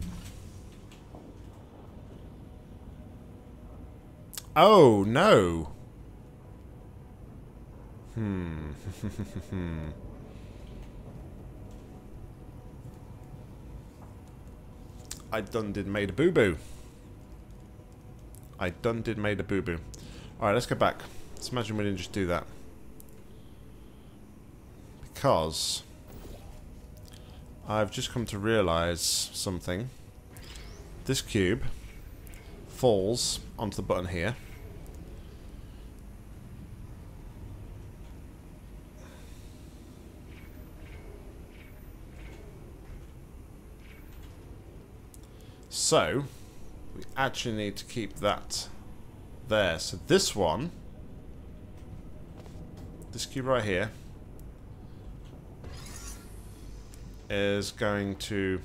Oh, no. Hmm. I done did made a boo-boo. I done did made a boo-boo. Alright, let's go back. Let's imagine we didn't just do that. Because I've just come to realise something. This cube falls onto the button here. So, we actually need to keep that there. So this one, this cube right here, is going to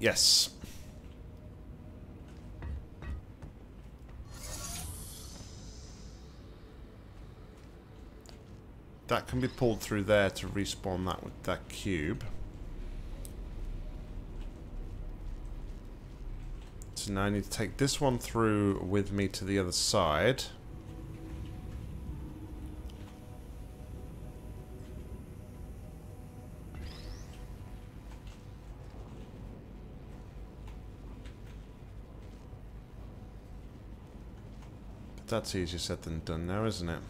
Yes. That can be pulled through there to respawn that with that cube. So now I need to take this one through with me to the other side. But that's easier said than done now, isn't it?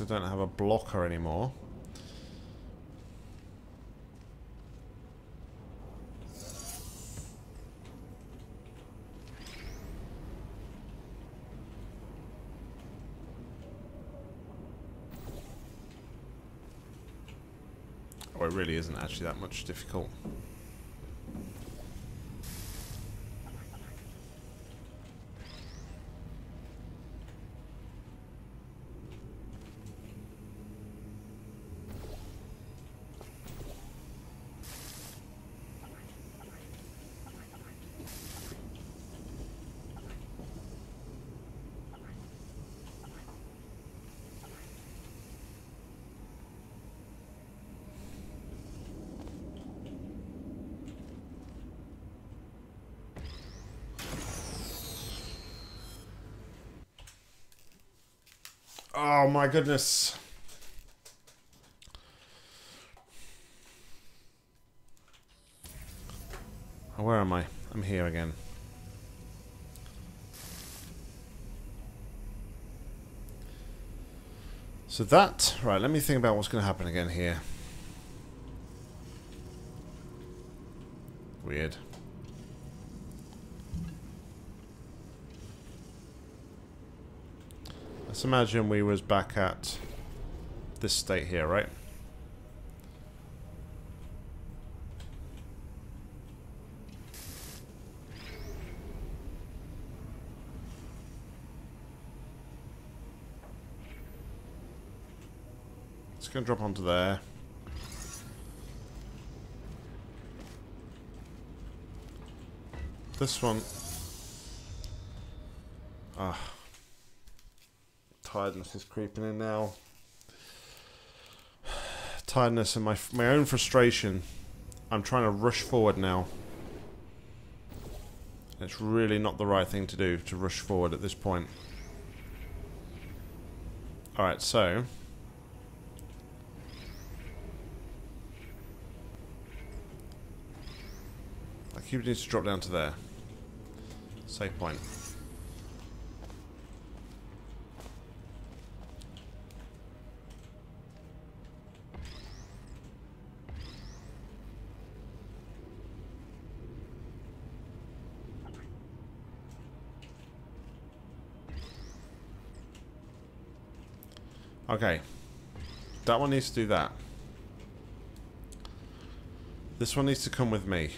I don't have a blocker anymore. Or it really isn't actually that much difficult. Oh my goodness. Where am I? I'm here again. So that, right, let me think about what's going to happen again here. Weird. Let's imagine we was back at this state here, right? It's going to drop onto there. This one... Ah tiredness is creeping in now. Tiredness and my my own frustration. I'm trying to rush forward now. It's really not the right thing to do to rush forward at this point. Alright, so... I keep needs to drop down to there. Safe point. Okay. That one needs to do that. This one needs to come with me.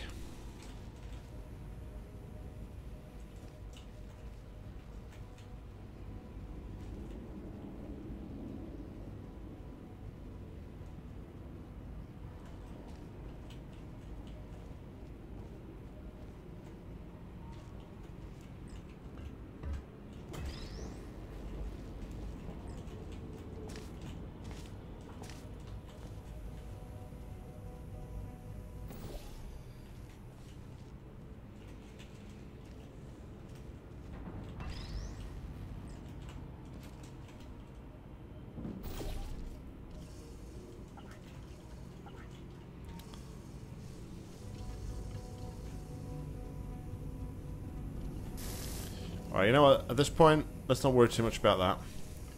You know what? At this point, let's not worry too much about that.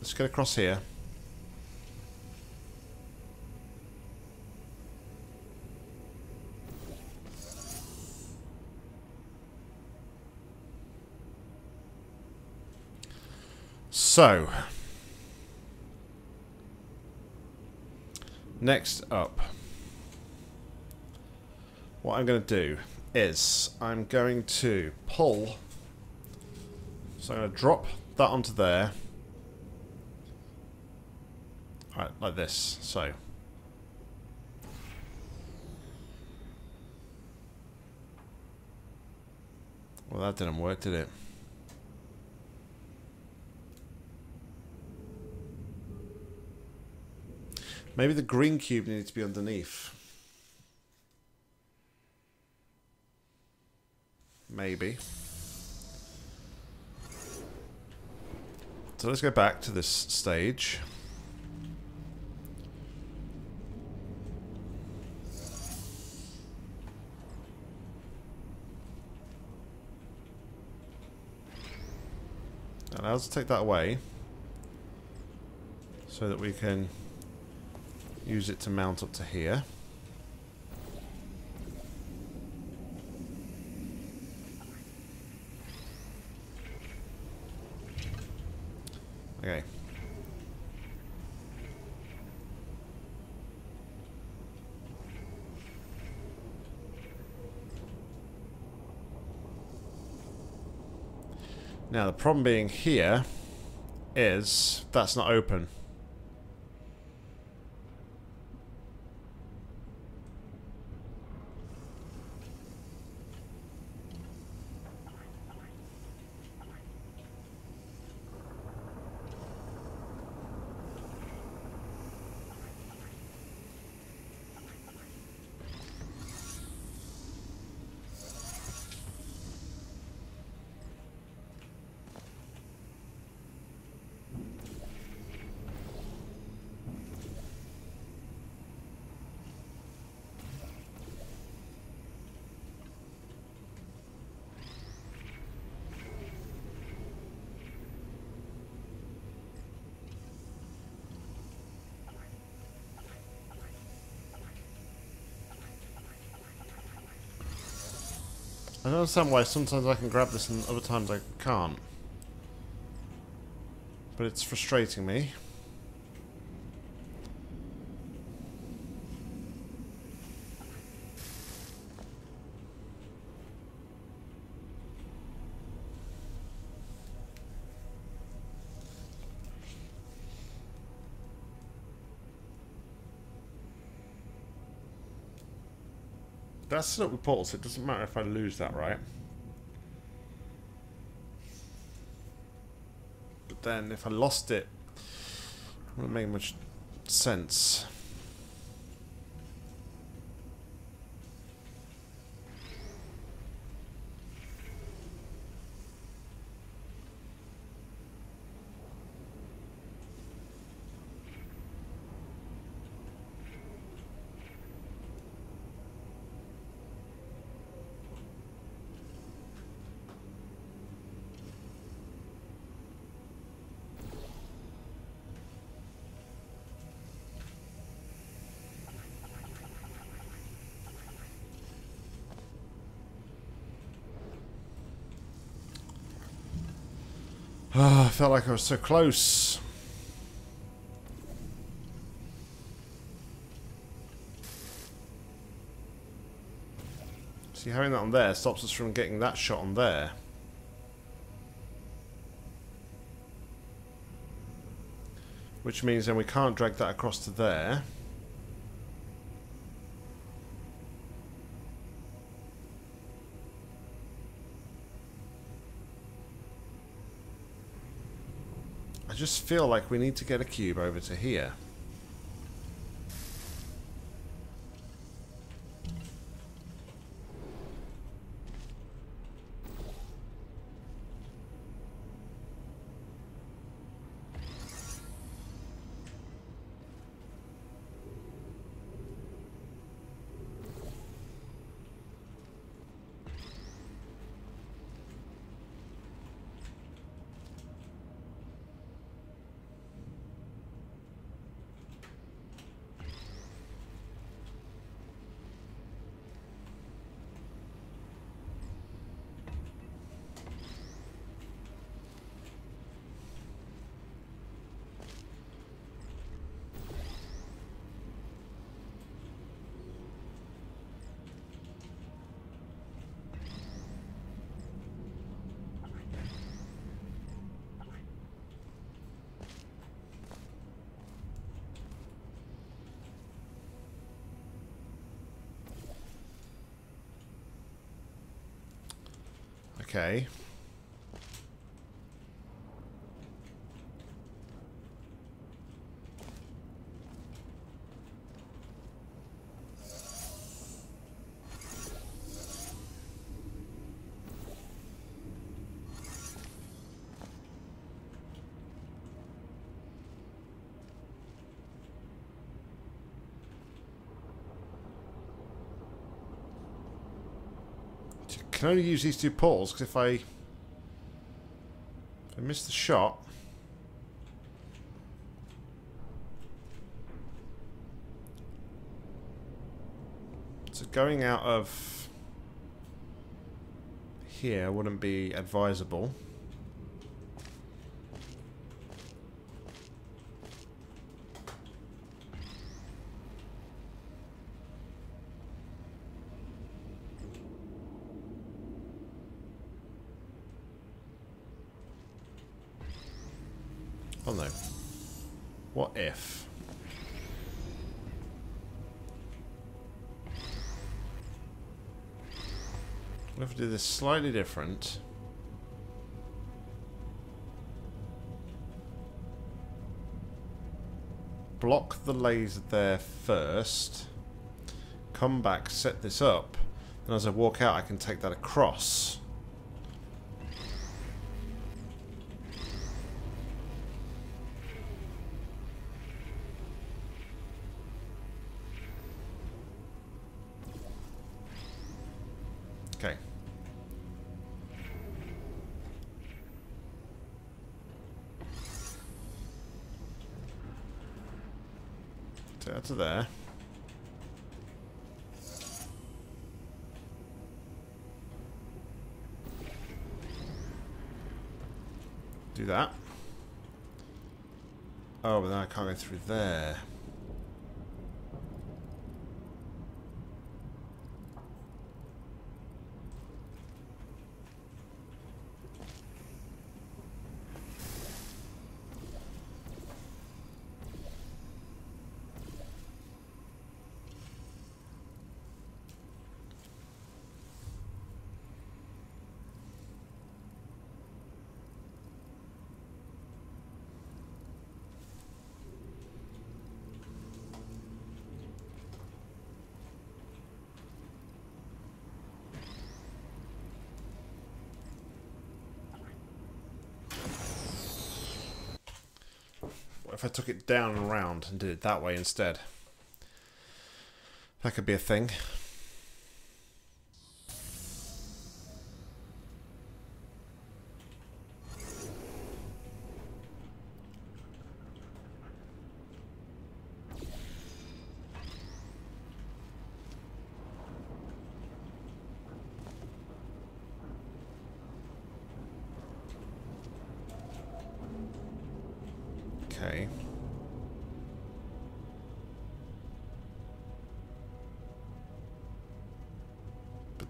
Let's get across here. So, next up, what I'm going to do is I'm going to pull so I'm going to drop that onto there. Right, like this. So. Well, that didn't work, did it? Maybe the green cube needs to be underneath. Maybe. So let's go back to this stage. And I'll just take that away so that we can use it to mount up to here. Now the problem being here is that's not open. Understand why sometimes I can grab this and other times I can't. But it's frustrating me. That's with portals, so it doesn't matter if I lose that, right? But then if I lost it, it wouldn't make much sense. Oh, I felt like I was so close. See, having that on there stops us from getting that shot on there. Which means then we can't drag that across to there. I just feel like we need to get a cube over to here. Okay. Can only use these two portals because if I, if I missed the shot. So going out of here wouldn't be advisable. This slightly different. Block the laser there first. Come back, set this up. And as I walk out, I can take that across. To there. Do that. Oh, but then I can't go through there. What if I took it down and around and did it that way instead? That could be a thing.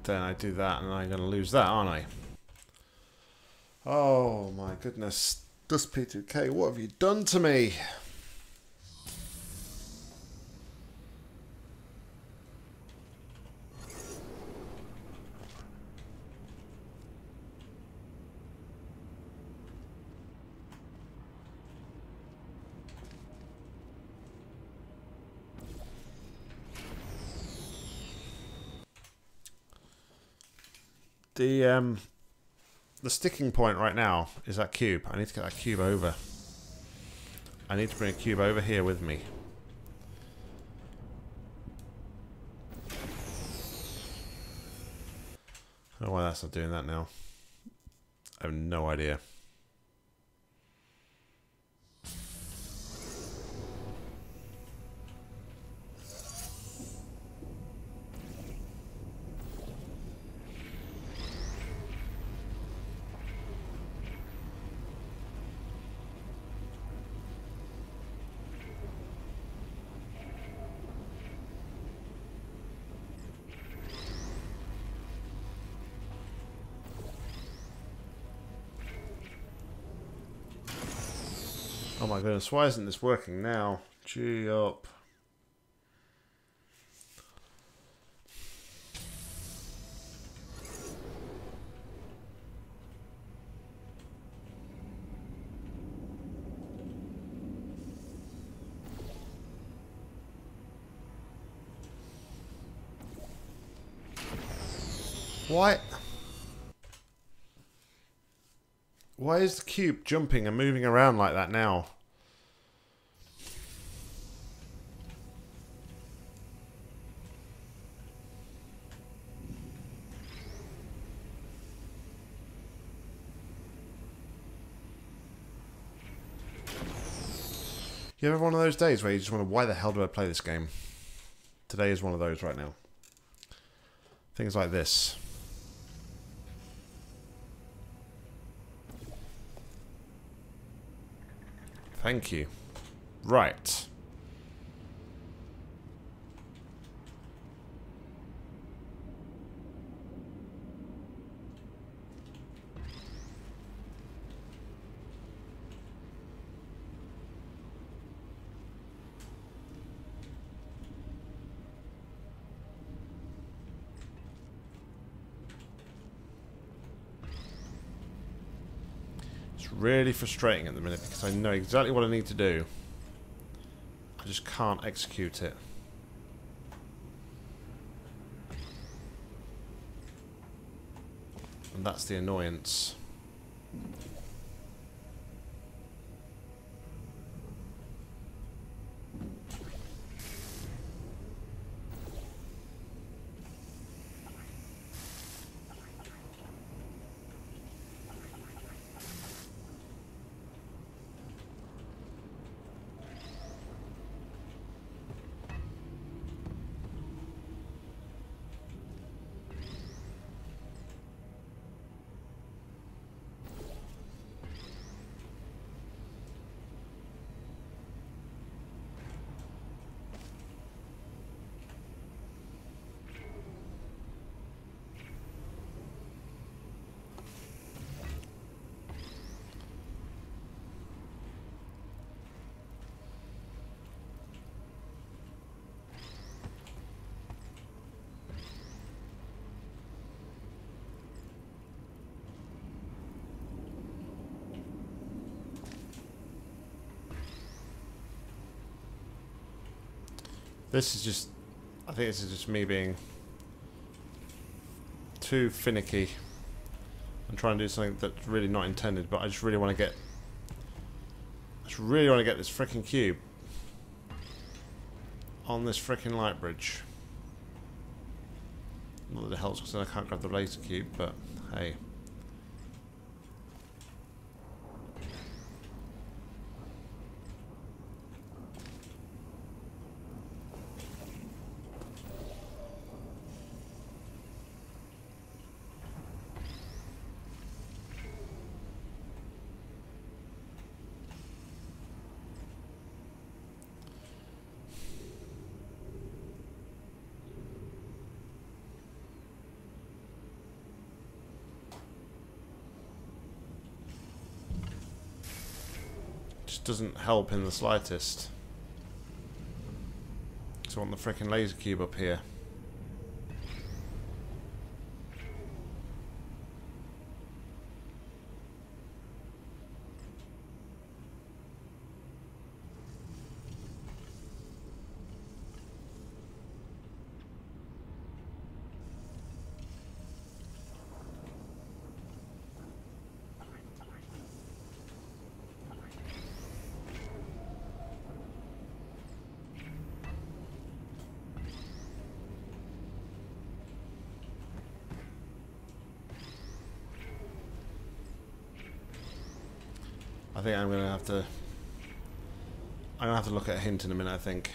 Then I do that and I'm going to lose that, aren't I? Oh my goodness. Dust P2K, what have you done to me? The um the sticking point right now is that cube. I need to get that cube over. I need to bring a cube over here with me. Know why that's not doing that now. I have no idea. Goodness, why isn't this working now? Gee up. Why? Why is the cube jumping and moving around like that now? You ever one of those days where you just wonder, why the hell do I play this game? Today is one of those right now. Things like this. Thank you. Right. Really frustrating at the minute because I know exactly what I need to do. I just can't execute it. And that's the annoyance. This is just... I think this is just me being too finicky and trying to do something that's really not intended, but I just really want to get... I just really want to get this freaking cube on this freaking light bridge. Not that it helps because then I can't grab the laser cube, but hey. Doesn't help in the slightest. So I want the freaking laser cube up here. think I'm gonna have to. Look at a hint in a minute. I think.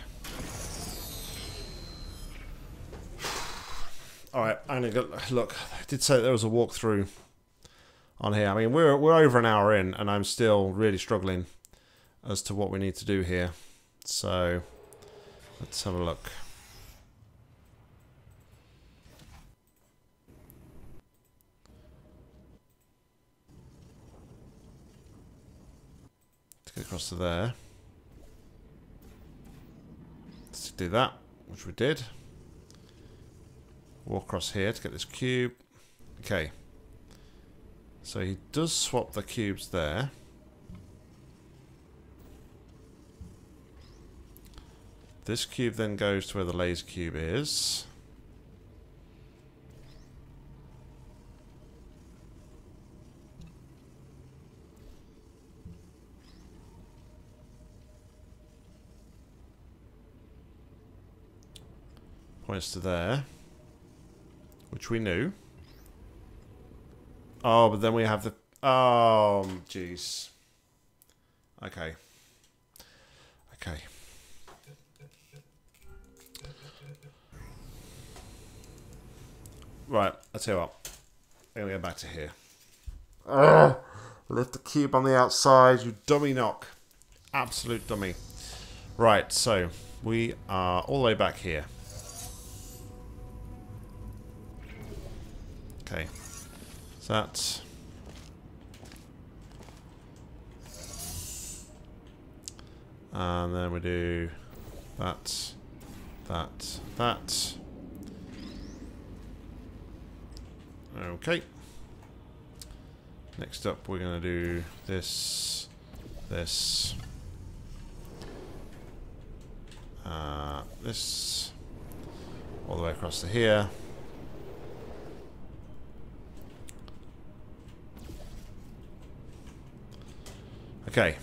All right, I'm gonna go, look. I did say there was a walkthrough on here. I mean, we're we're over an hour in, and I'm still really struggling as to what we need to do here. So let's have a look. Get across to there. Let's do that, which we did. Walk across here to get this cube. Okay. So he does swap the cubes there. This cube then goes to where the laser cube is. Points to there. Which we knew. Oh, but then we have the... Oh, jeez. Okay. Okay. Right, I'll tell you what. I'm going to go back to here. Ugh. Lift the cube on the outside, you dummy Nock. Absolute dummy. Right, so we are all the way back here. Okay. So that's... And then we do that, that, that. Okay. Next up, we're going to do this, this, uh, this, all the way across to here. Okay.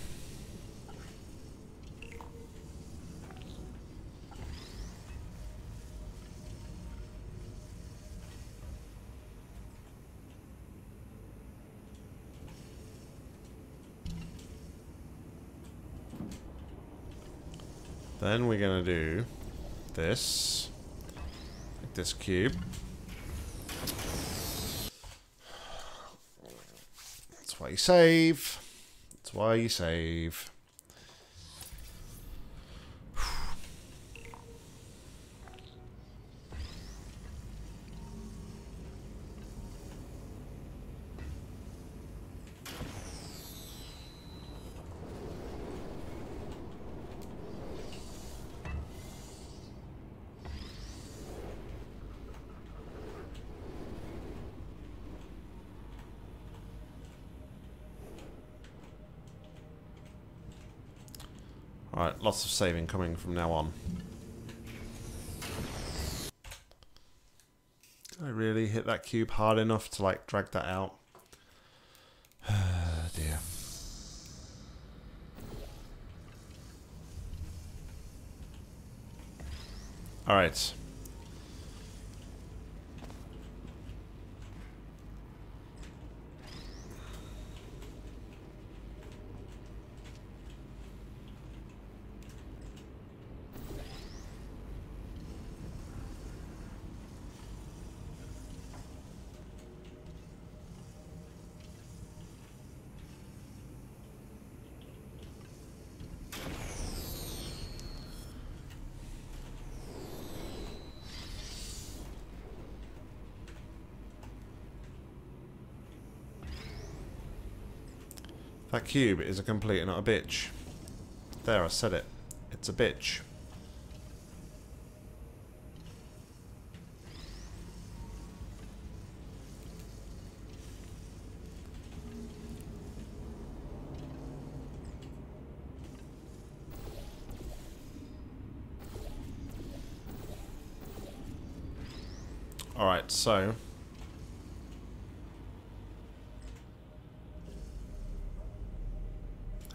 Then we're going to do this. This cube. That's why you save. Why you save. Alright, lots of saving coming from now on. Did I really hit that cube hard enough to like drag that out? Oh, dear. Alright. That cube is a complete and not a bitch. There, I said it. It's a bitch. Alright, so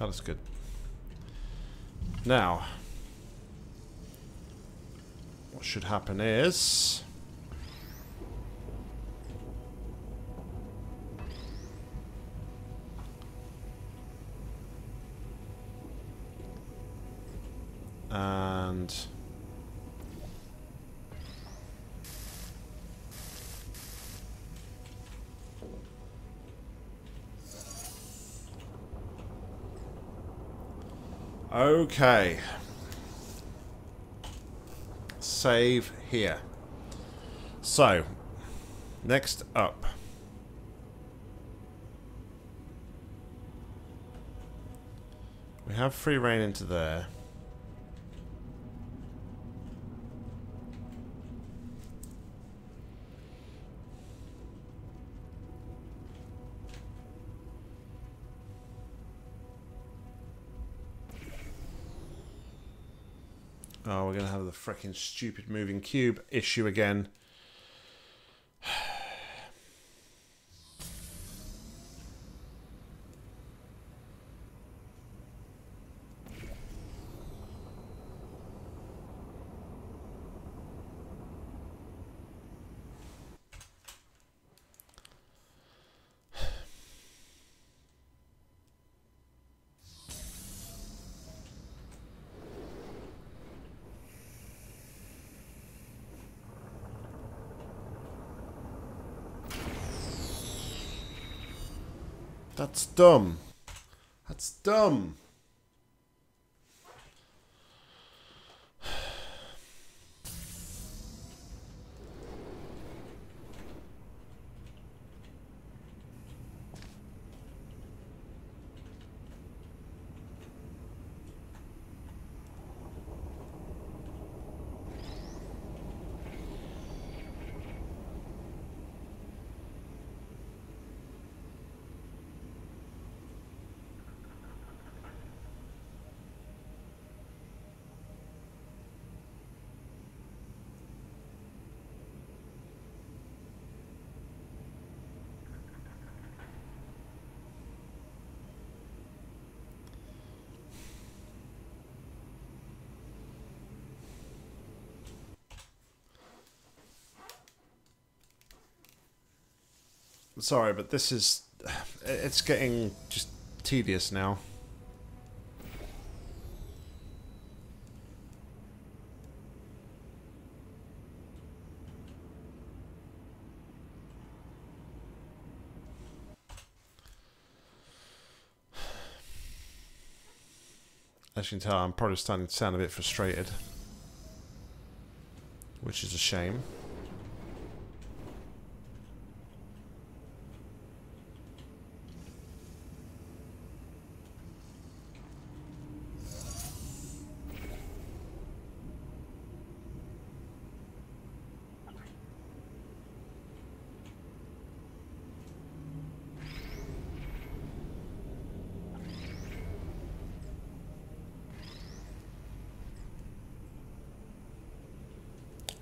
Oh, that is good. Now, what should happen is... Okay. Save here. So, next up. We have free reign into there. Freaking stupid moving cube issue again. That's dumb. Sorry, but this is... It's getting just tedious now. As you can tell, I'm probably starting to sound a bit frustrated. Which is a shame.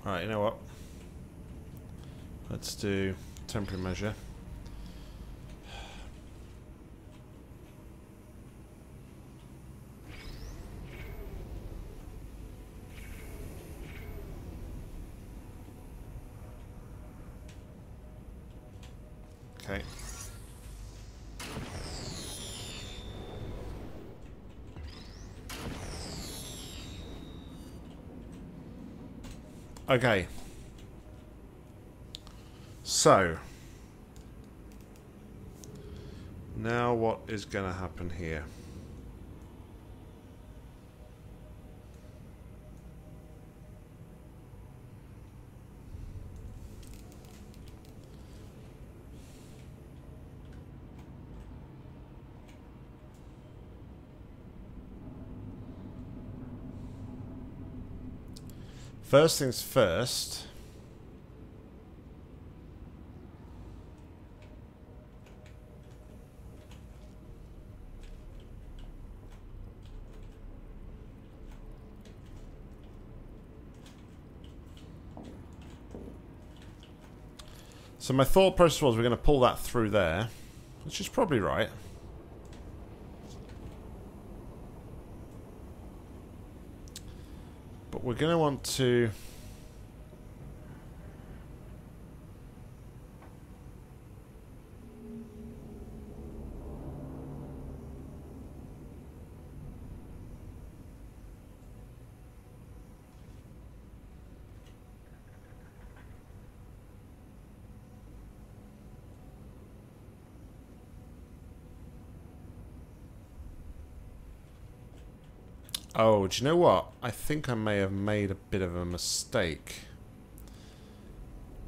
Right, you know what? Let's do temporary measure. Okay. Okay. So. Now what is going to happen here? First things first. So my thought process was we're going to pull that through there, which is probably right. But we're going to want to... Oh, do you know what? I think I may have made a bit of a mistake.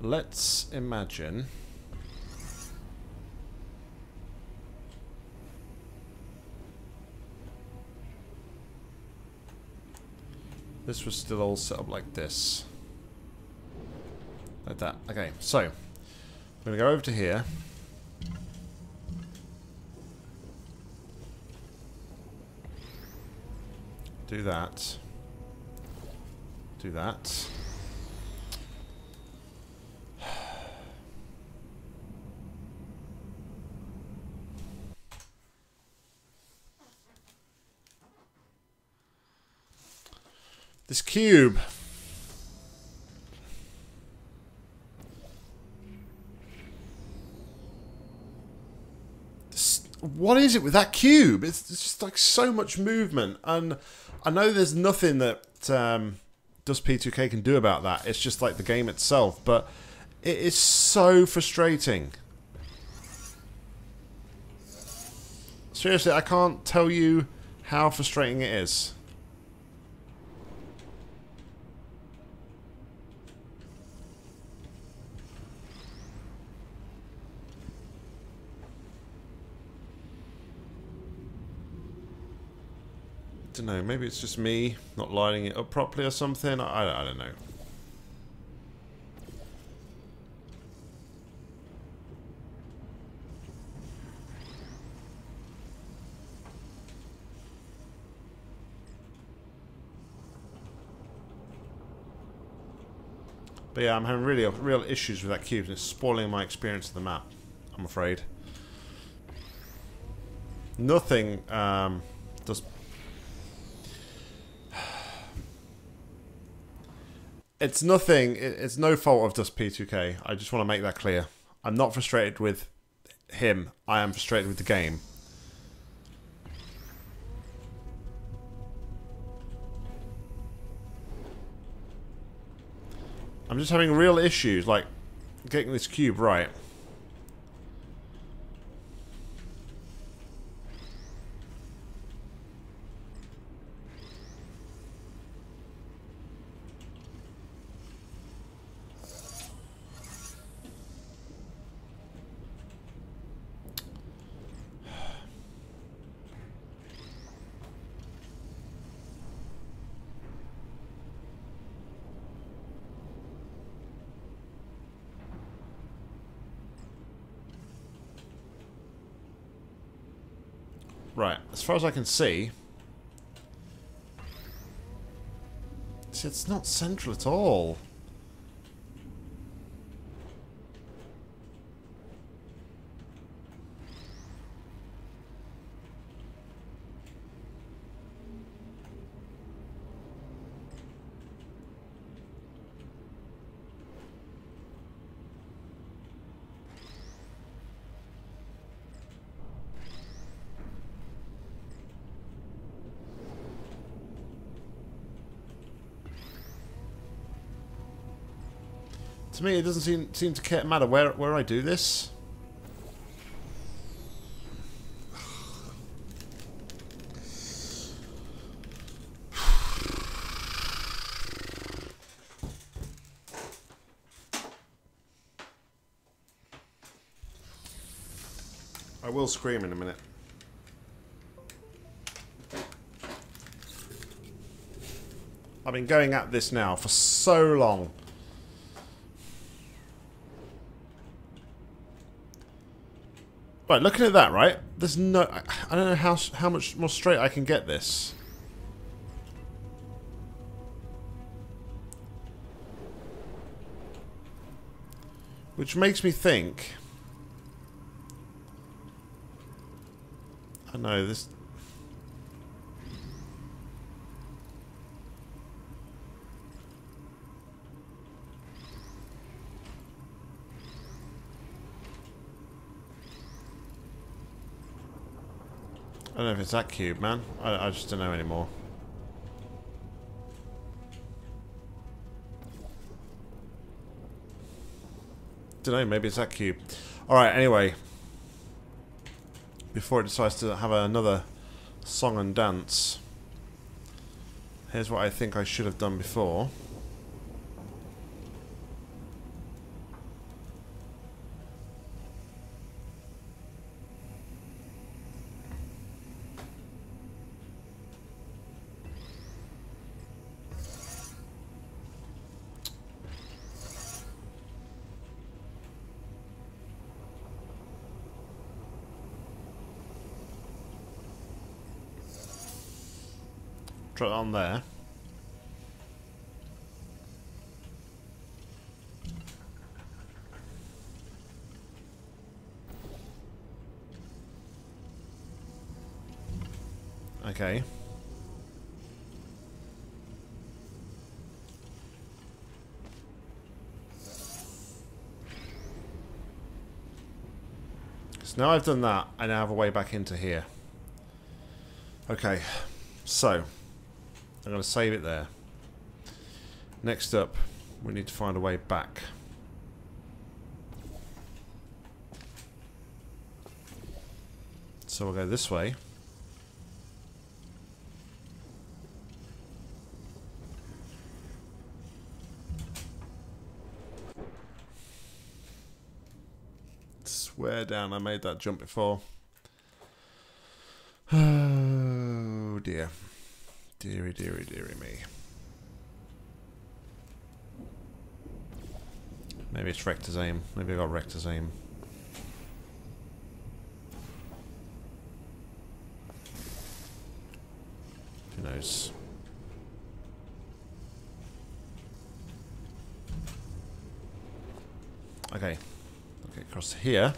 Let's imagine... This was still all set up like this. Like that. Okay, so... I'm going to go over to here. Do that. Do that. This cube. This, what is it with that cube? It's, it's just like so much movement and I know there's nothing that um, Dust P2K can do about that. It's just like the game itself, but it is so frustrating. Seriously, I can't tell you how frustrating it is. Don't know. Maybe it's just me not lining it up properly or something. I, I don't know. But yeah, I'm having really real issues with that cube. and It's spoiling my experience of the map, I'm afraid. Nothing um, does it's nothing. It's no fault of Dust P2K. I just want to make that clear. I'm not frustrated with him. I am frustrated with the game. I'm just having real issues, like getting this cube right. Right, as far as I can see... See, it's not central at all. To me, it doesn't seem seem to matter where where I do this. I will scream in a minute. I've been going at this now for so long. Right, looking at that, right? There's no... I don't know how, how much more straight I can get this. Which makes me think... I know, this... I don't know if it's that cube, man. I, I just don't know anymore. Don't know, maybe it's that cube. Alright, anyway. Before it decides to have another song and dance. Here's what I think I should have done before. On there. Okay. So now I've done that, I now have a way back into here. Okay, so I'm going to save it there. Next up, we need to find a way back. So we'll go this way. Swear down I made that jump before. Oh dear. Deary, deary, deary me. Maybe it's Rector's aim. Maybe I got Rector's aim. Who knows? Okay. Okay, across here.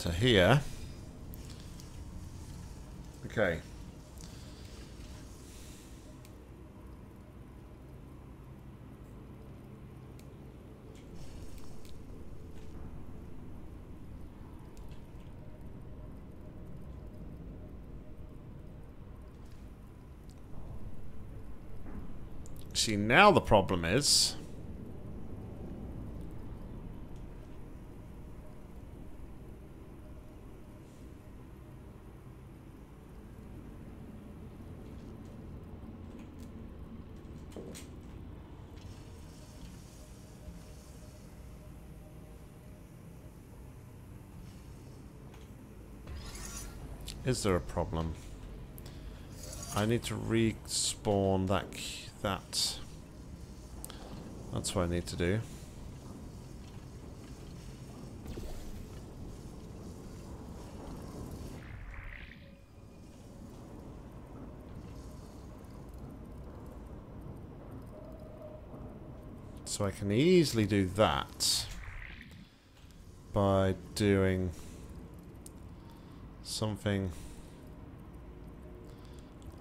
To here. Okay. See, now the problem is... Is there a problem? I need to respawn that that. That's what I need to do. So I can easily do that by doing something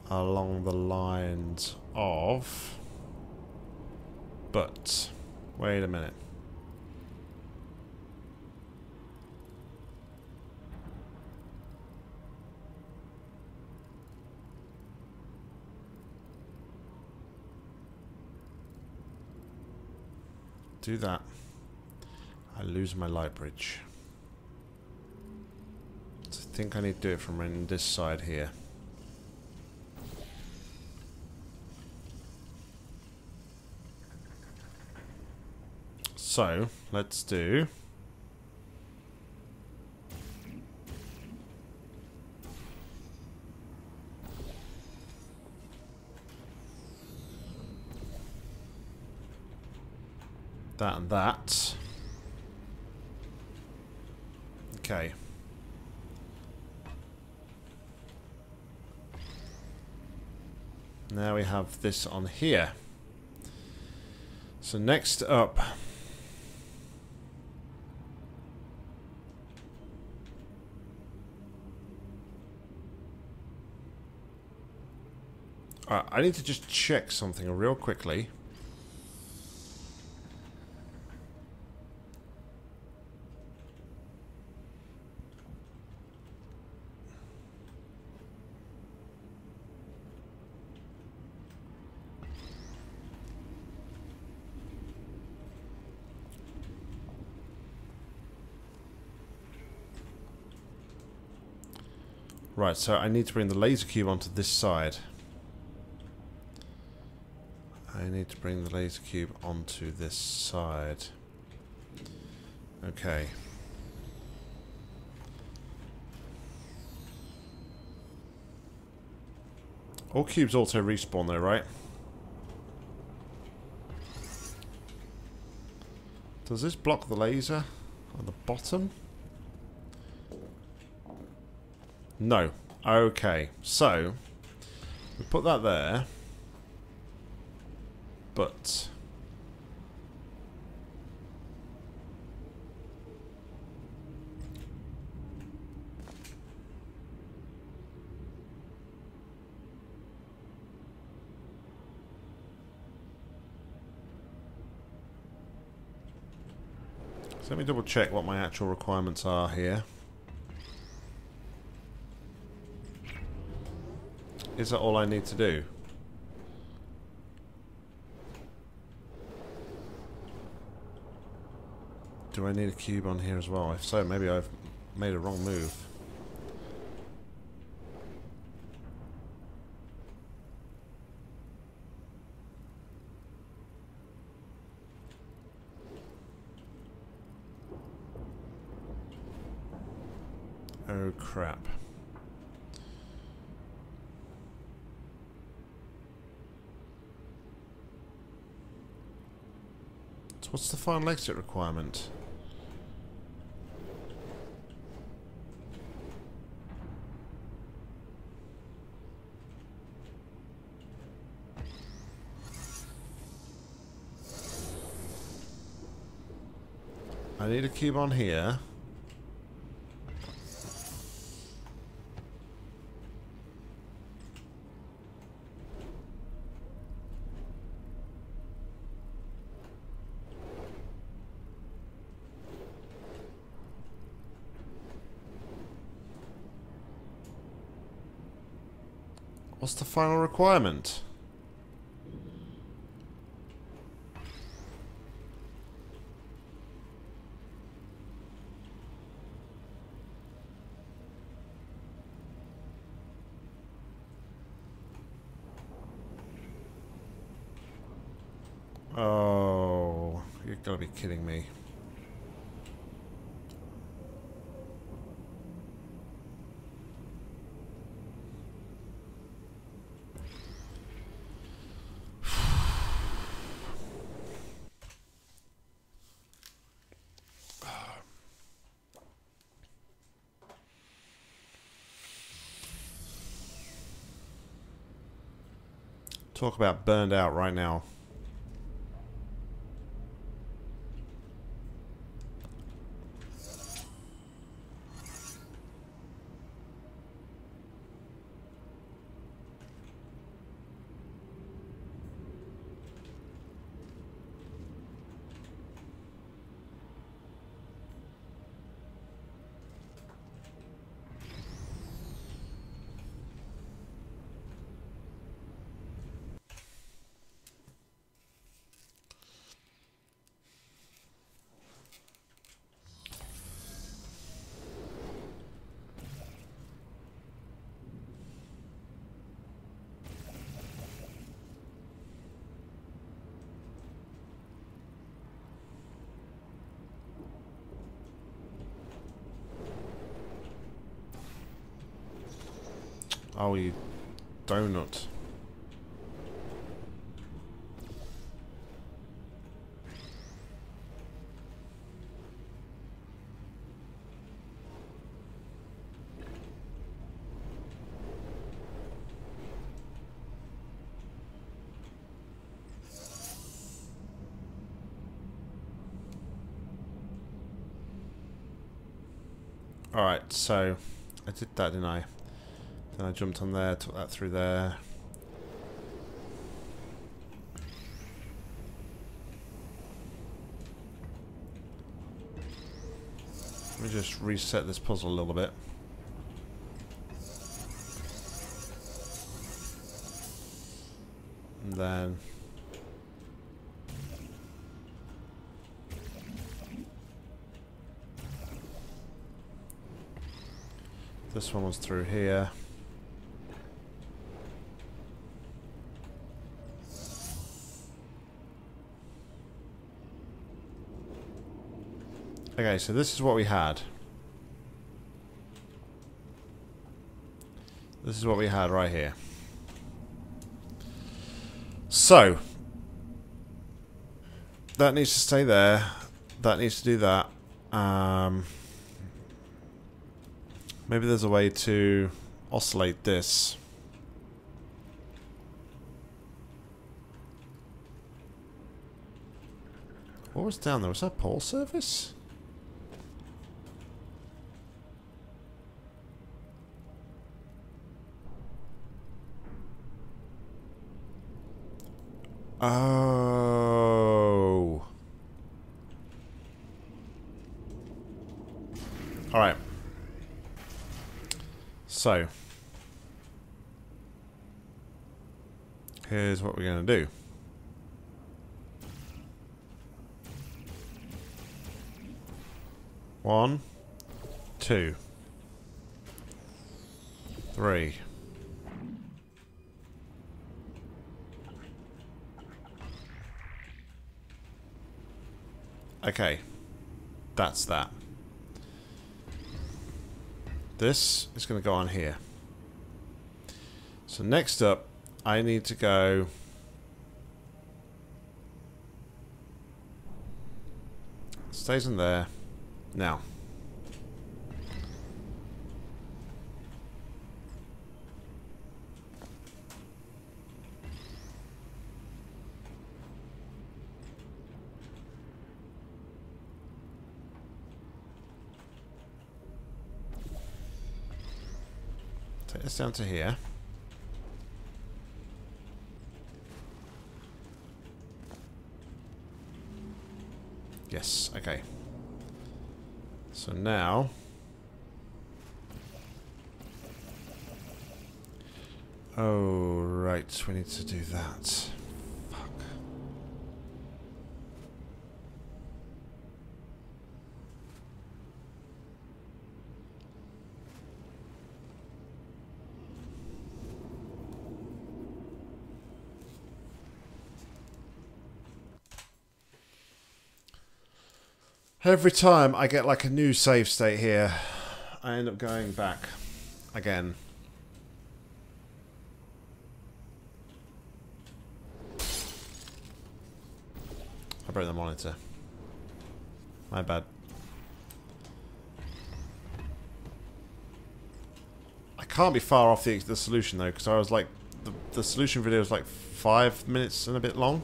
along the lines of... But, wait a minute. Do that. I lose my light bridge. Think I need to do it from this side here. So, let's do... That and that. Okay. Now we have this on here. So next up... I need to just check something real quickly. Right, so I need to bring the laser cube onto this side. I need to bring the laser cube onto this side. Okay. All cubes auto respawn though, right? Does this block the laser on the bottom? No. Okay, so we put that there but... Let me double check what my actual requirements are here. Is that all I need to do? Do I need a cube on here as well? If so, maybe I've made a wrong move. What's the final exit requirement? I need a cube on here. Final requirement? Oh, you're gotta be kidding me. Talk about burned out right now. You donut. Alright, so I did that, didn't I? Then I jumped on there, took that through there. Let me just reset this puzzle a little bit. And then... This one was through here. Okay, so this is what we had. This is what we had right here. So, that needs to stay there. That needs to do that. Um, maybe there's a way to oscillate this. What was down there? Was that pole surface? Oh. Alright. So. Here's what we're going to do. One, two, three. Okay. That's that. This is going to go on here. So next up, I need to go... Stays in there. Now. Take this down to here. Yes, okay. So now... Oh, right, we need to do that. Every time I get like a new save state here, I end up going back again. I broke the monitor. My bad. I can't be far off the, the solution though, because I was like, the, the solution video was like five minutes and a bit long.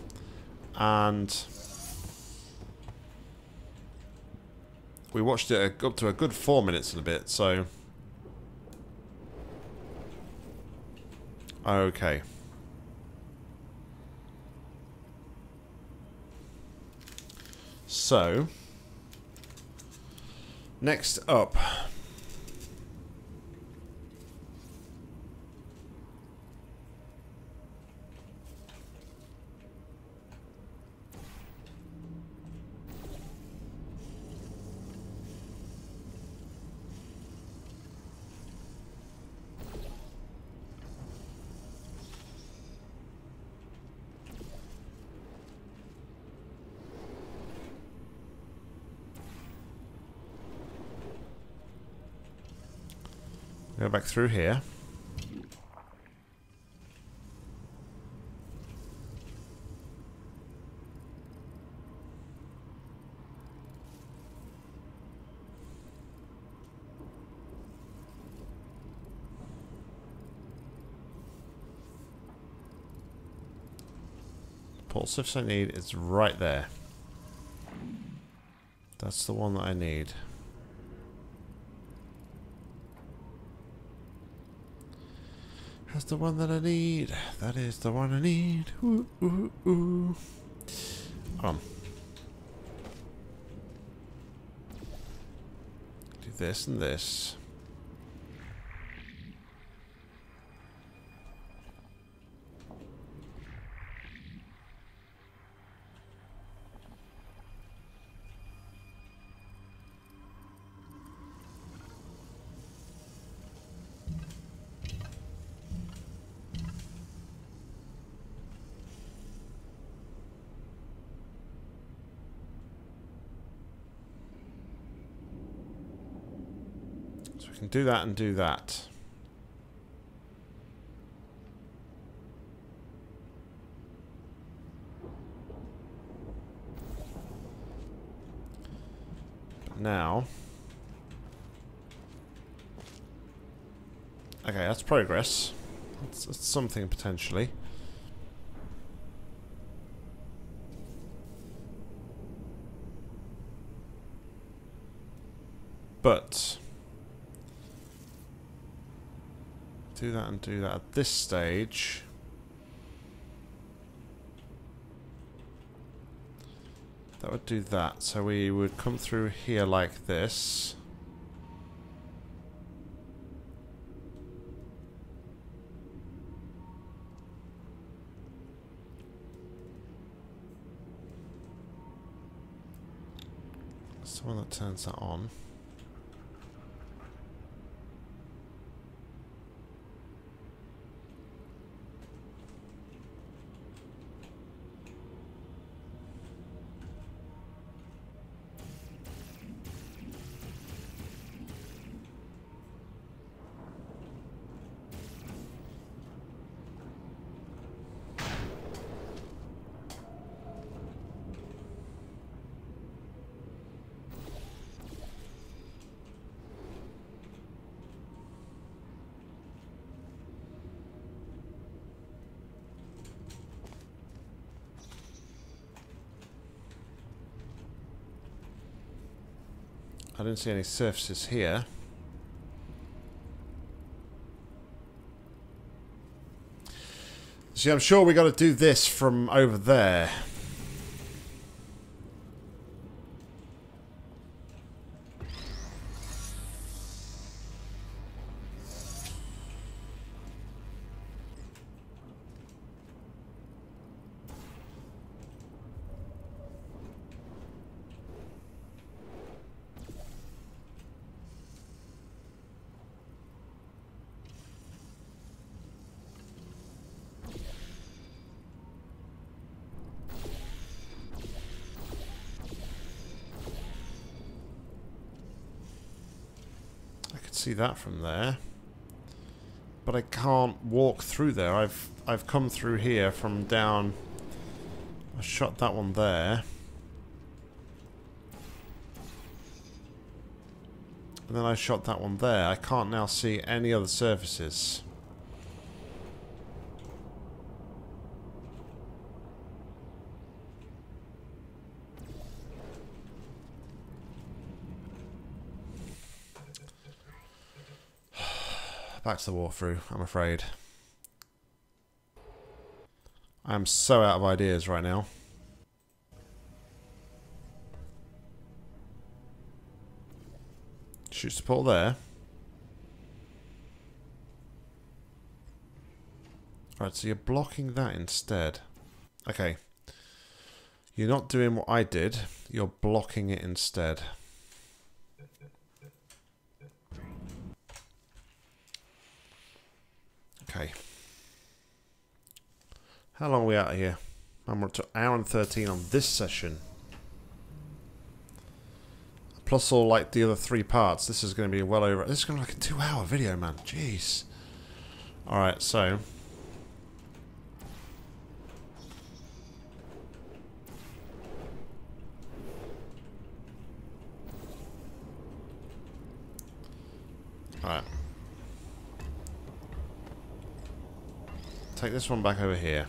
And we watched it up to a good four minutes and a bit, so... Okay. So... Next up... Go back through here. Pulse I need is right there. That's the one that I need. The one that I need. That is the one I need. Ooh, ooh, ooh. Um. Do this and this. Do that and do that. Now... Okay, that's progress. That's, that's something potentially. But... Do that and do that at this stage. That would do that. So we would come through here like this. That's the one that turns that on. I didn't see any surfaces here. See, I'm sure we got to do this from over there. See that from there. But I can't walk through there. I've I've come through here from down. I shot that one there. And then I shot that one there. I can't now see any other surfaces. Back to the walkthrough, I'm afraid. I'm so out of ideas right now. Shoot support there. Right, so you're blocking that instead. Okay. You're not doing what I did. You're blocking it instead. Okay. How long are we out here? I'm up to hour and 13 on this session. Plus all like the other three parts. This is going to be well over... This is going to be like a two hour video, man. Jeez. Alright, so... Alright. Take this one back over here.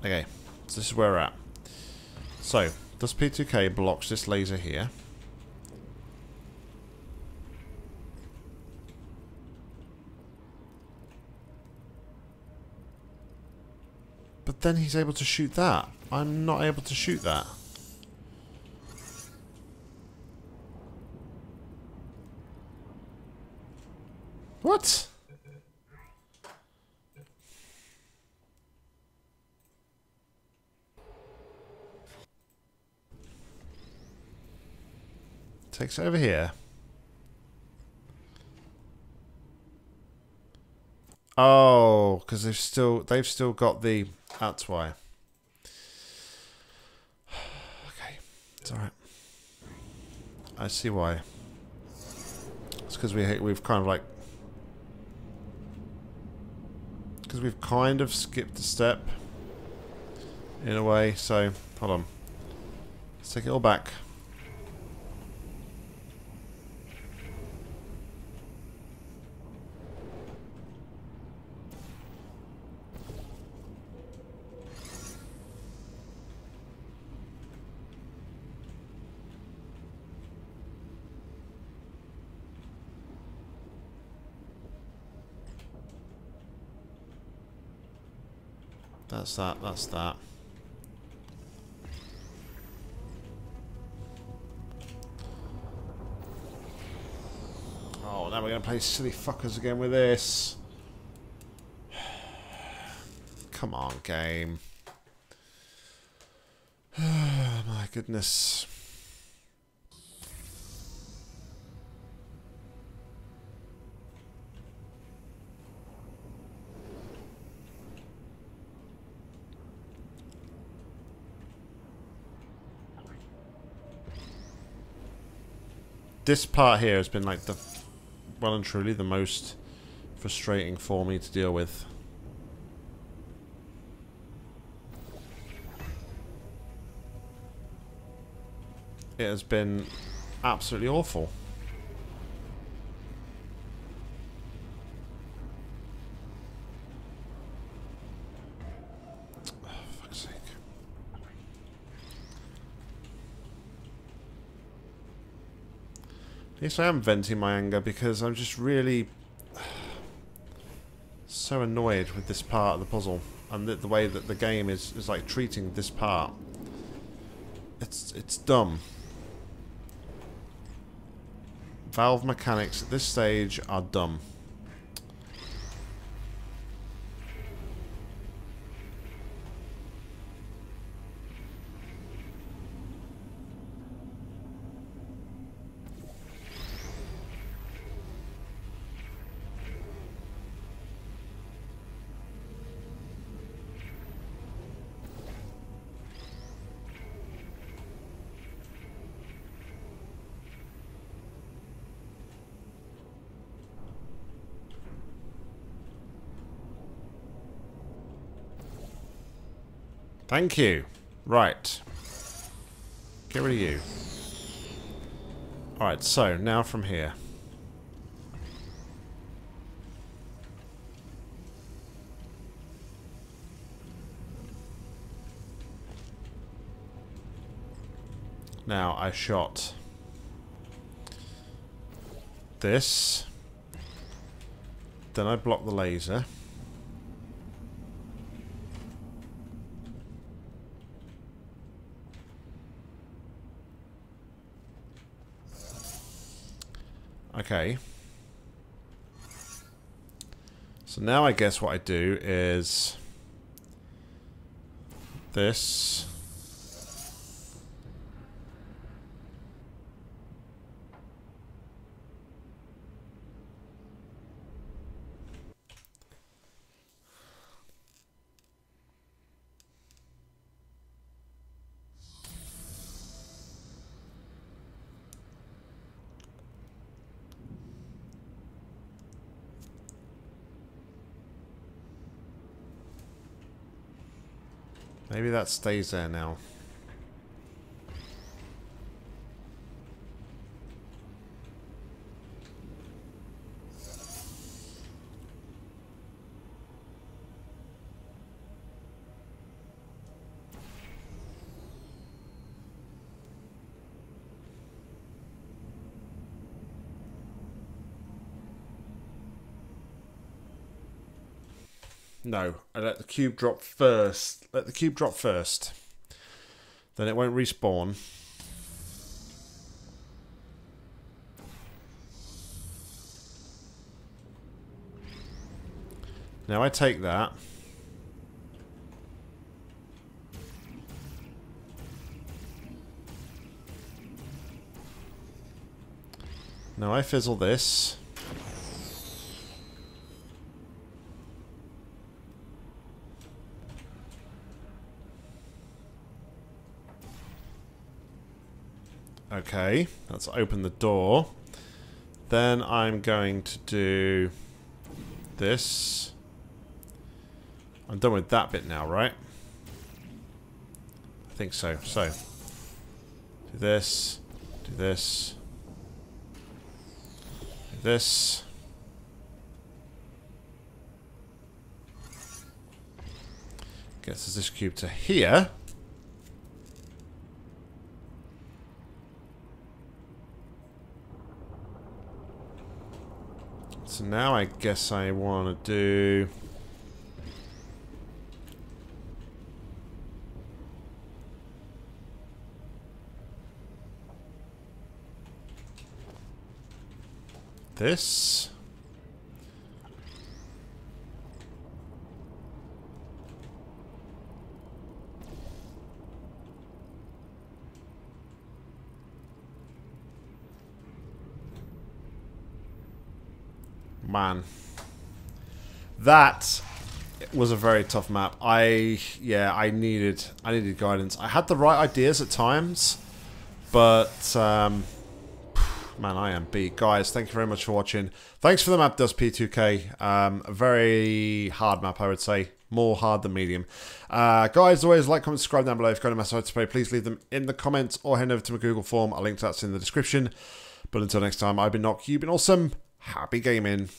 Okay, so this is where we're at. So, Dust P2K blocks this laser here. But then he's able to shoot that. I'm not able to shoot that. What? Takes over here. Oh, because they've still they've still got the. That's why. okay, it's all right. I see why. It's because we we've kind of like because we've kind of skipped a step in a way. So, hold on. Let's take it all back. That's that, that's that. Oh, now we're going to play silly fuckers again with this. Come on, game. Oh, my goodness. This part here has been like the well and truly the most frustrating for me to deal with. It has been absolutely awful. Yes, I am venting my anger because I'm just really so annoyed with this part of the puzzle and the, the way that the game is, is like treating this part. It's it's dumb. Valve mechanics at this stage are dumb. Thank you. Right. Get rid of you. Alright, so, now from here. Now, I shot this. Then I blocked the laser. Okay. So now I guess what I do is this. Maybe that stays there now. No, I let the cube drop first. Let the cube drop first. Then it won't respawn. Now I take that. Now I fizzle this. Okay, let's open the door. Then I'm going to do this. I'm done with that bit now, right? I think so. So, do this, do this, do this. Gets this cube to here. So now I guess I want to do... This... Man. That was a very tough map. I yeah, I needed I needed guidance. I had the right ideas at times, but um, man, I am beat. Guys, thank you very much for watching. Thanks for the map, Dust P2K. Um, a very hard map, I would say. More hard than medium. Uh, guys, always like, comment, subscribe down below. If you've got any messages to play, please leave them in the comments or head over to my Google form. I'll link to that in the description. But until next time, I've been Nock. You've been awesome. Happy gaming.